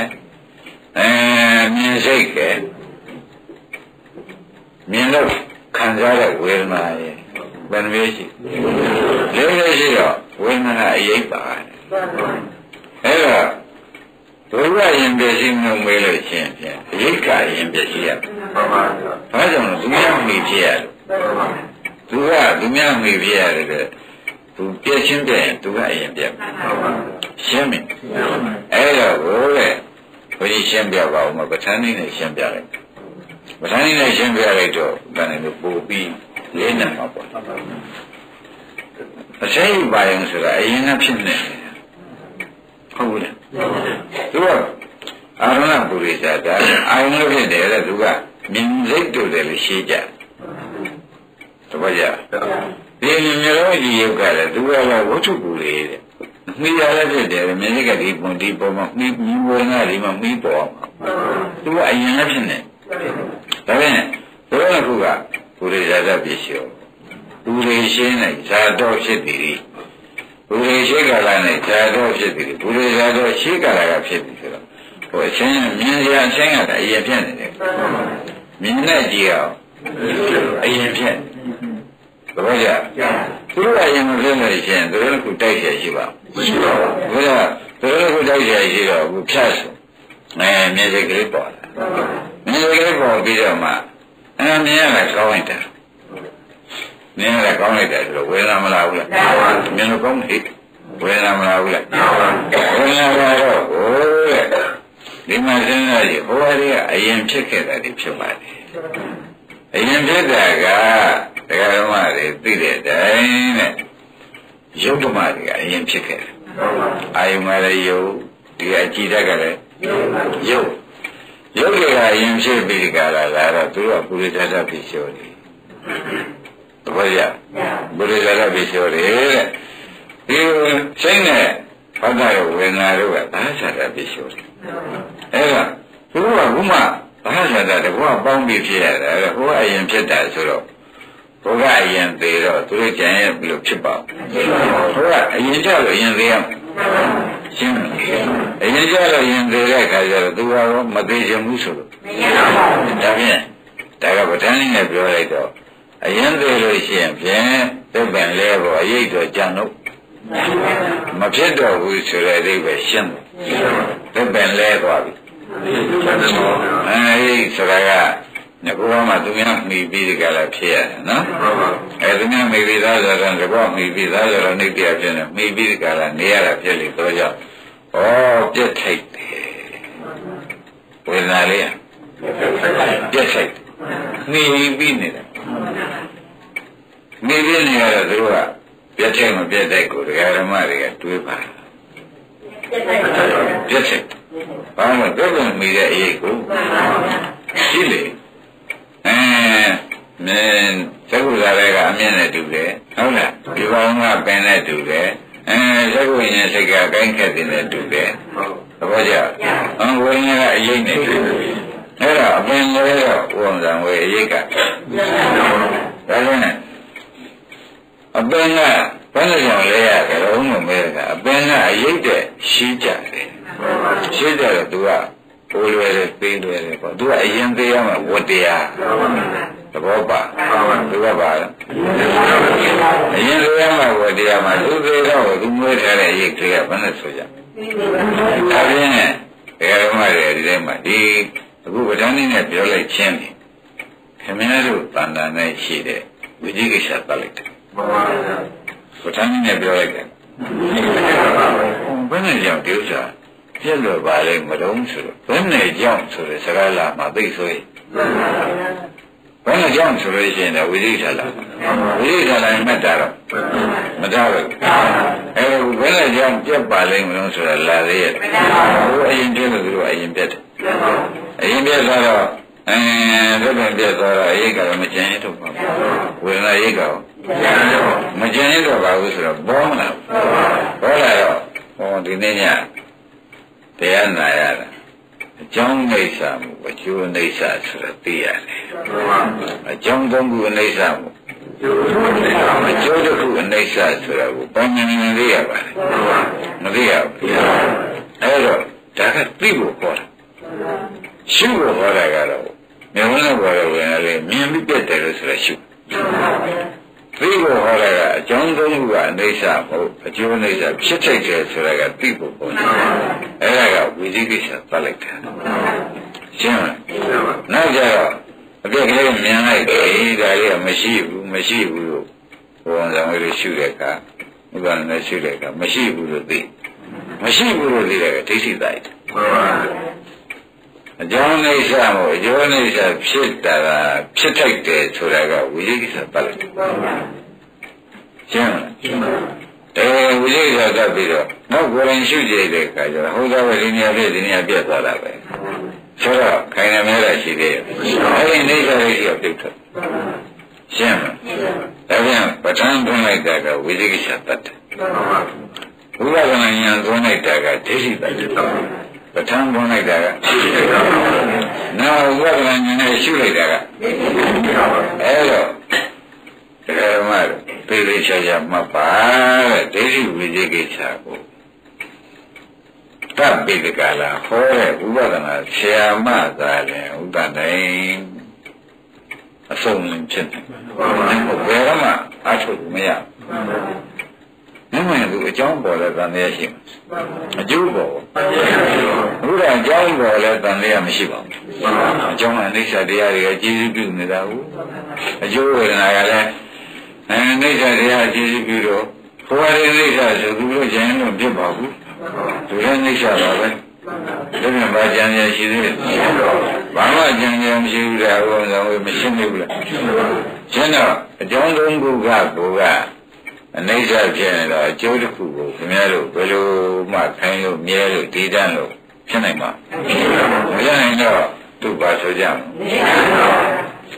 အဲမြင်စိတ်ကမြင်လို့ခံစားတဲ့ဝေဒနာရဲ့ဘယ်နှမျိုးရှိလေးလေးရှိတော့ဝေဒနာအရေးပါတယ်အဲ့တော့ ဒုက္ခရင်ပြည့်စုံမှုမေးလို့ရှိရင်ဖြင့်အရေးကရင်ပြည့်စုံရဘာကြောင့်လဲသူများမိဖြစ်ရတယ်သူကသူများမိဖြစ်ရတယ်တဲ့သူပြည့်ချင်းတဲ့သူကအရင်ပြည့်ရှင်းပြီအဲ့တော့ဘိုးတဲ့ဘုရားရှင်းပြပါဦးမပဋ္ဌာန်းနည်းနဲ့ရှင်းပြလိုက်ပဋ္ဌာန်းနည်းနဲ့ရှင်းပြလိုက်တော့ဘယ်နဲ့လို့ပို့ပြီးလေးနေမှာပေါ့အစိမ့်ပါရင်ဆိုတာအရင်ကဖြစ်နေတယ် ဟုတ်ဘူးလားသူကအာရဏပုရိသတာအာယုံလို့ဖြစ်တယ်တဲ့သူကမြင်စိတ်တို့တယ်လို့ရှင်းကြတပည့်ကြဒီမျိုးရောဒီယုတ်ကလည်းသူကတော့ဝတ္ထုပူလေးတဲ့မိရလည်းဖြစ်တယ်မြင်စိတ်ကဒီပုံဒီပုံမှာမိမိဝေဒနာဒီမှာမိပေါ်မှာသူကအရင်ကဖြစ်နေဒါပေမဲ့ဘုရားကပုရိသတာပြည့်စုံသူတွေရှင်းနေဇာတော်ဖြစ်သည် ဘုရားရှိကာလနဲ့ဇာတော်ဖြစ်သည်ဘုရားဇာတော်ရှိကာလကဖြစ်သည်ဆိုတော့ဟိုအချင်းမြင်ရအချင်းကတည်းအရင်ဖြစ်နေတယ်မြင်နဲ့ကြည့်အောင်အရင်ဖြစ်သဘောကျသူတို့အရင်မဖြစ်လို့ရှိရင်သူတို့ကတိုက်ရရှိပါမရှိပါဘူးဘုရားသူတို့ကတိုက်ရရှိတော့ဘူးဖြတ်ဆိုအဲမြင်စိတ်ကလေးပေါ်လာမြင်စိတ်ကလေးပေါ်ပြီးတော့မှအဲမြင်ရတာကောင်းလိုက် တာမြင်ရတာကောင်းလိုက်တယ်ဆိုတော့ဝေဒနာမလာဘူးလားမြင်လို့ကောင်းတယ်ဝေဒနာမလားဘူးလားဝေဒနာကတော့ဟိုတဲ့ဒီမှာစဉ်းစားကြည့်ဟိုဟာတွေကအရင်ဖြစ်ခဲ့တာတွေဖြစ်ပါတယ်အရင်ဖြစ်တာကတရားဓမ္မတွေသိတဲ့အတိုင်းတဲ့ယုတ်ဓမ္မတွေကအရင်ဖြစ်ခဲ့တယ်အာယုံကလည်းယုတ်ဒီအကြည့်တတ်ကလည်းယုတ်ယုတ်တွေကအရင်ဖြစ်ပြီးဒီကလာလာတော့သူကပုရိသတ္တဖြစ်လျှော်တယ် တပည့်ရပုရိသတ္တဖြစ်လျှော်တယ်တဲ့ဒီစိတ်နဲ့ဘာသာရဝေဒနာတို့ကဘာသာတဖြစ်လျှော်တယ်အဲ့ဒါသူကဘုမဘာသာတတကွာပေါင်းပြီးဖြစ်ရတာဟိုကအရင်ဖြစ်တာဆိုတော့ဘုရားအရင်သေးတော့သူတို့ကြံရဘယ်လိုဖြစ်ပါ့ဘုရားအရင်ကြလို့အရင်သေးရမယ်ရှင်းအရင်ကြလို့ရင်သေးတဲ့ခါကျတော့သူကတော့မသေးချင်ဘူးဆိုလို့ဒါဖြင့်ဒါကပဋ္ဌာန်းနဲ့ပြောလိုက်တော့ အရင်သေးလို့ရှိရင်ဖြင့်သစ်ပင်လဲပေါ်အရေးတော်ကြံလို့မဖြစ်တော့ဘူးဆိုတဲ့အဓိပ္ပာယ်ရှင်းတယ်သစ်ပင်လဲသွားပြီအဲဒီဆိုတာကငါကောမှသူများမှီပြီးဒီကလာဖြစ်ရတယ်နော်အဲသူများမှီပြီးသားဆိုတော့ကောမှီပြီးသားဆိုတော့နေပြဖြစ်နေမှီပြီးဒီကလာနေရတာဖြစ်လေတော့ကြောင့်ဩပြက်ထိုက်တယ်ဝေဒနာလေးပြက်ထိုက်မှီပြီးနေတ ယ်မှီပြီးနေရတော့သူတို့ကပြက်ထိုက်မပြက်ထိုက်ကိုဒကာဓမ္မတွေကတွေးပါပြက်ထိုက်ဘာမှပြက်မမီတဲ့အရေးကိုရှိလေအဲမင်းသက္ကုဇာတွေကအမြင့်နဲ့တူတယ်ဟုတ်လားဒီဘောင်ကပင်နဲ့တူတယ်အဲသက္ကုဉ္စိတ်ကအကိုင်းခက်တဲ့နဲ့တူတယ်သဘောကျအဝိညာဉ်ကအရေးနဲ့တူတယ် အဲ့တော့အပင်လေးတော့ဝန်ဆောင်ဝေအရေးကဒါလည်းအပင်ကဘယ်လိုကြောင့်လဲရကြတော့မမဲကအပင်ကအရေးတဲ့ရှိကြတယ်ရှိကြတော့ तू ကပိုးလွယ်တယ်သေးလွယ်တယ်ပေါ့သူကအရင်သေးရမှာဝတ္တရားသဘောပါသူကပါလားအရင်သေးရမှာဝတ္တရားမှာသူသေးတော့သူမွေးထားတဲ့အရေးကလေးကဘယ်နဲ့ဆိုကြဒါဖြင့်ဘယ်တော့မှလည်းဒီထဲမှာဒီ အခုဗဒန်းနေနဲ့ပြောလိုက်ချင်းပြီခင်ဗျားတို့တန်တန်နဲ့ရှိတဲ့ဝိဇိကိစ္စပတ်လိုက်တယ်ဗဒန်းနေနဲ့ပြောလိုက်တယ်ဘယ်နဲ့ကြောင့်ဒီဥစ္စာပြက်လို့ပါလေမတုံးဆိုတော့ဘယ်နဲ့ကြောင့်ဆိုတဲ့စကားလာမှာသိဆိုရင် ဘယ်နဲ့ကြောင့်ဆိုလို့ရှိရင်လည်းဝိသိထလာဝိသိထလာရင်မှတ်တာတော့မတားဘူးအဲဘယ်နဲ့ကြောင့်ပြက်ပါလိမ့်မလို့ဆိုတာလာသေးရဲ့ဟိုအရင်ပြက်လို့သူတို့အရင်ပြက်တယ်အရင်ပြက်သွားတော့အဲဘယ်ပြန်ပြက်သွားတော့အိတ်ကတော့မကျန်ရတော့ပါဘူးဝေဒနာအိတ်ကောမကျန်ရတော့ပါဘူးဆိုတော့ဘောမလားဘောလာတော့ဟောဒီနေ့ညတရားနာရတာ အကြောင်းအိဋ္ဌာမှုအကျိုးအိဋ္ဌာဆိုတာသိရတယ်အကြောင်းသုံးခုအိဋ္ဌာမှုအကျိုးတစ်ခုအိဋ္ဌာဆိုတာကိုပုံမြင်မြင်သိရပါတယ်မသိရဘူးအဲ့တော့ဒါကသိဖို့ခေါ်တာရှုဖို့ခေါ်တာကတော့မြင်လို့ခေါ်ရဝင်လေမြင်ပြီးပြတ်တယ်လို့ဆိုတာရှု သိဖို့ဟောတာကအကြောင်းသုံးခုကအိဋ္ဌာမဟုတ်အကျိုးအိဋ္ဌာဖြစ်ထိုက်တယ်ဆိုတာကသိဖို့ပေါ်တယ်အဲ့ဒါကဝိသိကိစ္စသတ်လိုက်တာရှင်းလားနောက်ကြတော့အပြက်ကလေးမြင်လိုက်တယ်ဒါလေးကမရှိဘူးမရှိဘူးလို့ဘုံဆောင်လေးရှုတဲ့အခါဥပ္ပါဒနဲ့ရှုတဲ့အခါမရှိဘူးလို့သိမရှိဘူးလို့သိတယ်ကဒိဋ္ဌိတိုက် အကြောင်းအိဋ္ဌာမို့အကျိုးအိဋ္ဌာဖြစ်တာကဖြစ်ထိုက်တယ်ဆိုတာကဝိသိကိစ္စသတ်လိုက်ရှင်းလားရှင်းပါအဲဝိသေသတတ်ပြီးတော့နောက်ကိုယ်ရင်ရှုကြည့်တဲ့အခါကျတော့ဟောသားပဲဒီနေရာပြည့်ဒီနေရာပြည့်သွားတာပဲဆိုတော့ခိုင်နေမဲတာရှိသေးရဲ့အဲဒီနေစာလေးကြီးပြုတ်ထွက်ရှင်းမလားဒါပြန်ပဋ္ဌာန်းသွင်းလိုက်တာကဝိသေကိစ္စတတ်တယ်ဘုရားကဉာဏ်သွင်းလိုက်တာကဒိဋ္ဌိတတ်တယ် ပဋ္ဌာန်းသွင်းလိုက်တာကနောက်ဘုရားကဉာဏ်နဲ့ရှုလိုက်တာကအဲတော့ဓမ္မသေသေးချာချာမှတ်ပါတဲ့ဒိဋ္ဌိဝိသေကိစ္စကိုတပ်ပိဒကလာဟောတဲ့ဥပဒနာဆရာမသာလည်းဥပနိုင်အဆုံးဖြစ်တယ်ဘယ်တော့မှအထုတ်မရဘူး မင်းကသူအကြောင်းပေါ်လဲတန်တရားရှိမှာအကျိုးပေါ်ဘုရားအကြောင်းပေါ်လဲတန်တရားမရှိပါဘူးအကြောင်းကအနိစ္စတရားတွေကကြည်စုပြုနေတာဟုတ်အကျိုးဝေဒနာကလည်းအဲနိစ္စတရားကြည်စုပြုတော့ဘဝရင်းအိဋ္ဌဆိုသူတို့ကျန်လို့ဖြစ်ပါဘူးသူလည်းအိဋ္ဌပါပဲဒါပြန်ပါကြံရရှိသေးတယ်ဘာမှကြံရမရှိဘူးလားဘုရားဝေမရှင်းဘူးလားရှင်းတော့အကြောင်းသုံးခုကကိုက အနိစ္စဖြစ်နေတော့အကျိုးတစ်ခုကိုခင်ဗျားတို့ဘယ်လိုမှခိုင်းလို့မြဲလို့တည်တတ်လို့ဖြစ်နိုင်မှာမရနိုင်တော့သူ့ပါဆိုကြမှာ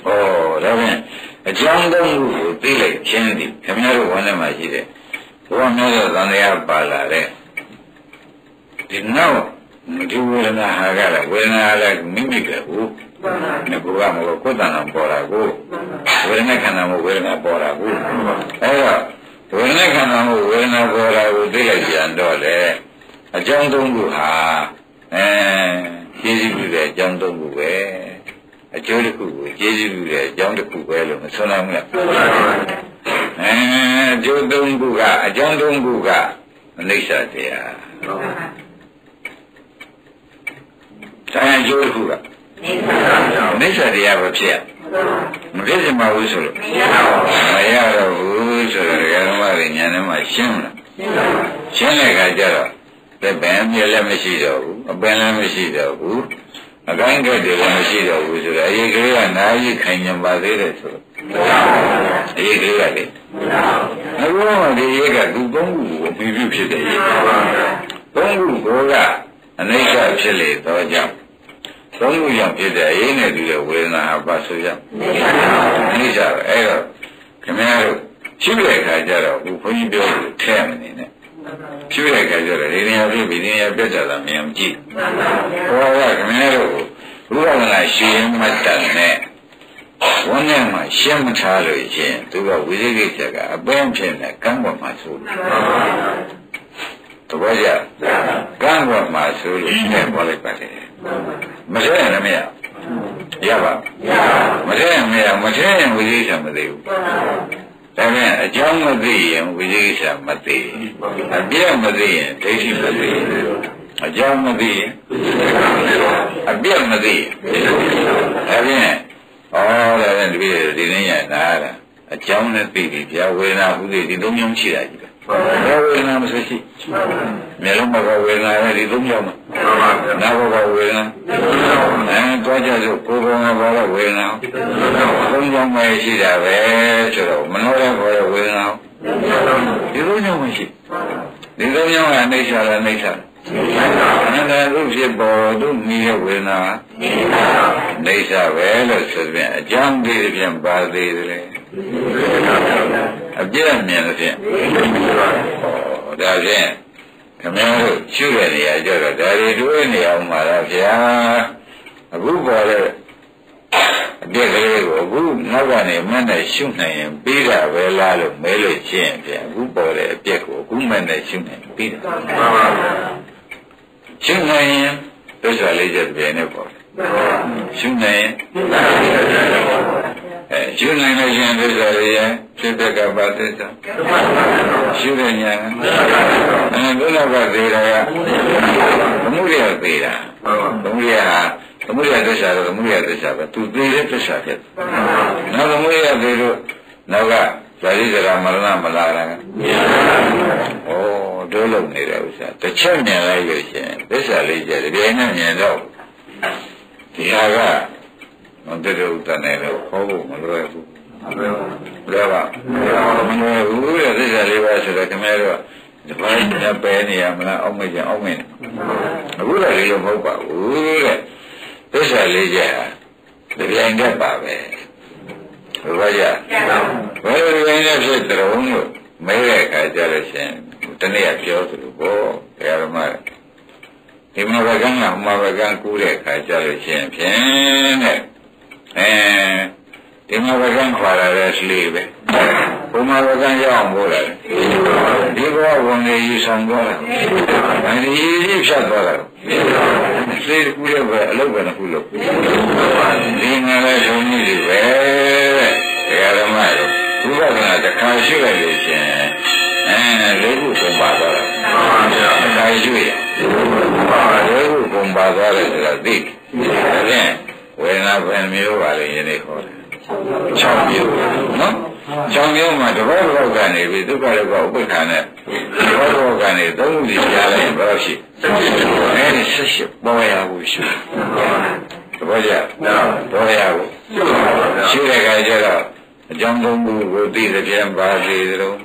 ဩဒါဖြင့်အကြောင်းသုံးခုကိုသိလိုက်ခြင်းသည်ခင်ဗျားတို့ဝန်ထဲမှာရှိတဲ့ဘုရားမြတ်စွာသံဃာပါလာတဲ့ဒီနောက်ဒီဝေဒနာဟာကလည်းဝေဒနာလည်းမိမိကဘူးငါကမလို့ကိုယ်တဏ္ဍာပေါ်တာကိုဝေဒနာခန္ဓာမို့ဝေဒနာပေါ်တာကိုအဲတော့ ဝေဒနာခန္ဓာမို့ဝေဒနာပေါ်တာကိုသိလိုက်ပြန်တော့လေအကြောင်းသုံးခုဟာအဲကျေးဇူးပြုတဲ့အကြောင်းသုံးခုပဲအကျိုးတစ်ခုကိုကျေးဇူးပြုတဲ့အကြောင်းတစ်ခုပဲလို့မဆိုနိုင်ဘူးလားအဲအကျိုးသုံးခုကအကြောင်းသုံးခုကအနိစ္စတရားတရားကျိုးတစ်ခုကနိစ္စတရားပဲဖြစ်ရ မဖြစ်စမှာဘူးဆိုလို့မရတော့ဘူးဆိုတော့ဓမ္မတွေညာထဲမှာရှင်းလာရှင်းတဲ့အခါကျတော့တဲ့ဘယ်မြဲလည်းမရှိတော့ဘူးအပင်လည်းမရှိတော့ဘူးအကိုင်းကတည်းကမရှိတော့ဘူးဆိုတော့အရေးကလေးကနားကြီးခိုင်ညံပါသေးတယ်ဆိုတော့အရေးကလေးကလေအခုမှဒီရေးကသူသုံးခုကိုပြီးပြီဖြစ်တယ်ရေးသုံးခုကအနိစ္စဖြစ်လေတော့ကြောင့် သုံးခုကြောင့်ဖြစ်တဲ့အရေးနဲ့တူတဲ့ဝေဒနာဟာပါဆိုရအနိစ္စပဲအဲ့တော့ခင်ဗျားတို့ရှိတဲ့အခါကျတော့ဘုန်းကြီးပြောလို့ထဲမနေနဲ့ရှိတဲ့အခါကျတော့ဒီနေရာပြဒီနေရာပြတ်ကြတာမယံကြည့်ဟောကခင်ဗျားတို့ဘုရားကလာရှင်မတ်တန်နဲ့ဝန်းထဲမှာရှင်းမထားလို့ရှင်သူကဝိသေကိစ္စကအပင်းဖြစ်နေကံပေါ်မှာဆိုလို့တပည့်ကြကံပေါ်မှာဆိုလို့နဲ့ပေါ်လိုက်ပါတယ် မဆဲရင်လည်းမရရပါမဆဲရင်မရမဆဲရင်ဝိသေကိစ္စမသိဘူးဒါပြန်အကြောင်းမသိရင်ဝိသေကိစ္စမသိအပြည့်မသိရင်ဒိဋ္ဌိမသိအကြောင်းမသိရင်အပြည့်မသိဒါပြန်ဩဒါပြန်ဒီဒီနေ့ရနာတာအကြောင်းနဲ့သိပြီဗျာဝေဒနာဟုသည်ဒီသုံးမျိုးရှိတာကြီးပဲ ဘယ်ဝေဒနာမဆိုရှိမျက်လုံးမှာဝေဒနာပဲဒီသုံးမျိုးမှာနာဘောကဝေဒနာအဲတော့ကြစို့ကိုယ်ပေါ်မှာဘောကဝေဒနာသုံးမျိုးမှရှိတာပဲဆိုတော့မနောရဘောကဝေဒနာဒီသုံးမျိုးမှရှိဒီသုံးမျိုးကအနိစ္စလားအနိစ္စအနန္တရုပ်ဖြစ်ပေါ်သူမိရဲ့ဝေဒနာနေစာပဲလို့ဆိုပြန်အကြောင်းဒီပြန်ပါသေးတယ် အပြည့်မြင်လို့ဖြင့်ဒါဖြင့်ခမည်းတော်ရှုတဲ့နေရာကျတော့ဒါတွေတွေးနေအောင်ပါလားဗျာအခုပေါ်တဲ့အပြည့်ကလေးကိုအခုနောက်ကနေမနဲ့ရှုနိုင်ရင်ပြီးတာပဲလားလို့မဲလို့ရှင်းပြန်အခုပေါ်တဲ့အပြည့်ကိုအခုမနဲ့ရှုနိုင်ပြီးတာရှုနိုင်ရင်ဒုစရလေးချက်ပြန်နေပေါ်ရှုနိုင်ရင် အဲရှုနိုင်လို့ရှင်ဒုစရလေးရဲ့စိတ်ကပါသစ္စာရှုတဲ့ညာအဲဘုရားကသေးတာကသမုဒိယသေးတာသမုဒိယဟာသမုဒိယသစ္စာတော့သမုဒိယသစ္စာပဲသူသေးတဲ့သစ္စာဖြစ်နောက်သမုဒိယသေးလို့နောက်ကဇာတိဇရာမရဏမလာတာကဩဒုလုံးနေတဲ့ဥစ္စာတစ်ချက်မြင်လိုက်လို့ရှင်သစ္စာလေးကျတယ်ဒီနေ့မြင်တော့ဒီဟာက မတ္တရုတ္တနဲ့တော့ဟောဖို့မလွယ်ဘူးလွယ်ပါမလွယ်ဘူးတဲ့သစ္စာလေးပါဆိုတော့ခင်ဗျားတို့ဒီပိုင်းညပဲနေရမလားအောက်မကျအောက်မင်းအခုလည်းလေးမဟုတ်ပါဘူးတဲ့သစ္စာလေးကျဟာဒီပြိုင်တတ်ပါပဲဘုရားရဘယ်လိုရင်းဖြစ်တုံးလို့မဲတဲ့အခါကျတော့ရှင်တနေ့ကပြောသလိုပေါ့ဘယ်ရမဒီမှာဘကံကဟိုမှာဘကံကူးတဲ့အခါကျတော့ရှင်ဖြင့်တဲ့ အဲဒီမှာဘကံခွာလာတဲ့စလေးပဲဘုမာဘကံရောက်အောင်ပို့လာတယ်ဒီဘောဝင်နေယူဆောင်သွားတယ်အဲဒီကြီးဖြတ်သွားတယ်စေကူလည်းပဲအလုပ်ပဲတစ်ခုလုပ်ဒီငါလည်းဘုံကြီးတွေပဲတရားဓမ္မတို့ဘုရားကတခါရှိလိုက်လို့ရှင်အဲလေးခုပုံပါသွားတယ်တခါရှိရလေးခုပုံပါသွားတယ်ဆိုတာသိတယ်ဒါဖြင့် ဝေဒနာဘယ်မျိုးပါလဲယနေ့ခေါ်တယ်6မျိုးနော်ကြောင်းမျိုးမှာတဘောတော့ကနေပြီးဒုက္ခဒုက္ခဥပိ္ပခာနဲ့တဘောတော့ကနေသုံးခုစီကြားလိုက်ရင်ဘယ်လိုရှိအဲဒီဆက်ရှိပေါ်ရဘူးရှိတဘောကြပေါ်ရဘူးရှိတဲ့ခါကျတော့အကြောင်းသုံးခုကိုသိတဲ့ပြန်ပါသေးတယ်လို့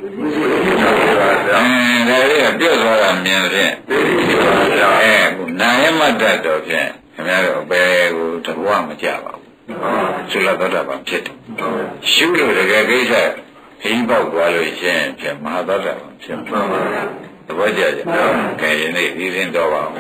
အင်းဒါလေးကပြော့သွားတာမြင်ဖြင့်အဲခုနာယမတ္တတော်ဖြင့်ခင်ဗျားတို့ဘယ်ကိုတဘဝမကြပါဘူးသုလသတ္တဗံဖြစ်တယ်ရှုလို့တကယ်ကိစ္စဟိပေါက်သွားလို့ရှင်ဖြင့်မဟာသတ္တဗံဖြစ်မှာသဘောကျကြခင်ယနေ့ဒီရင်တော့ပါအောင်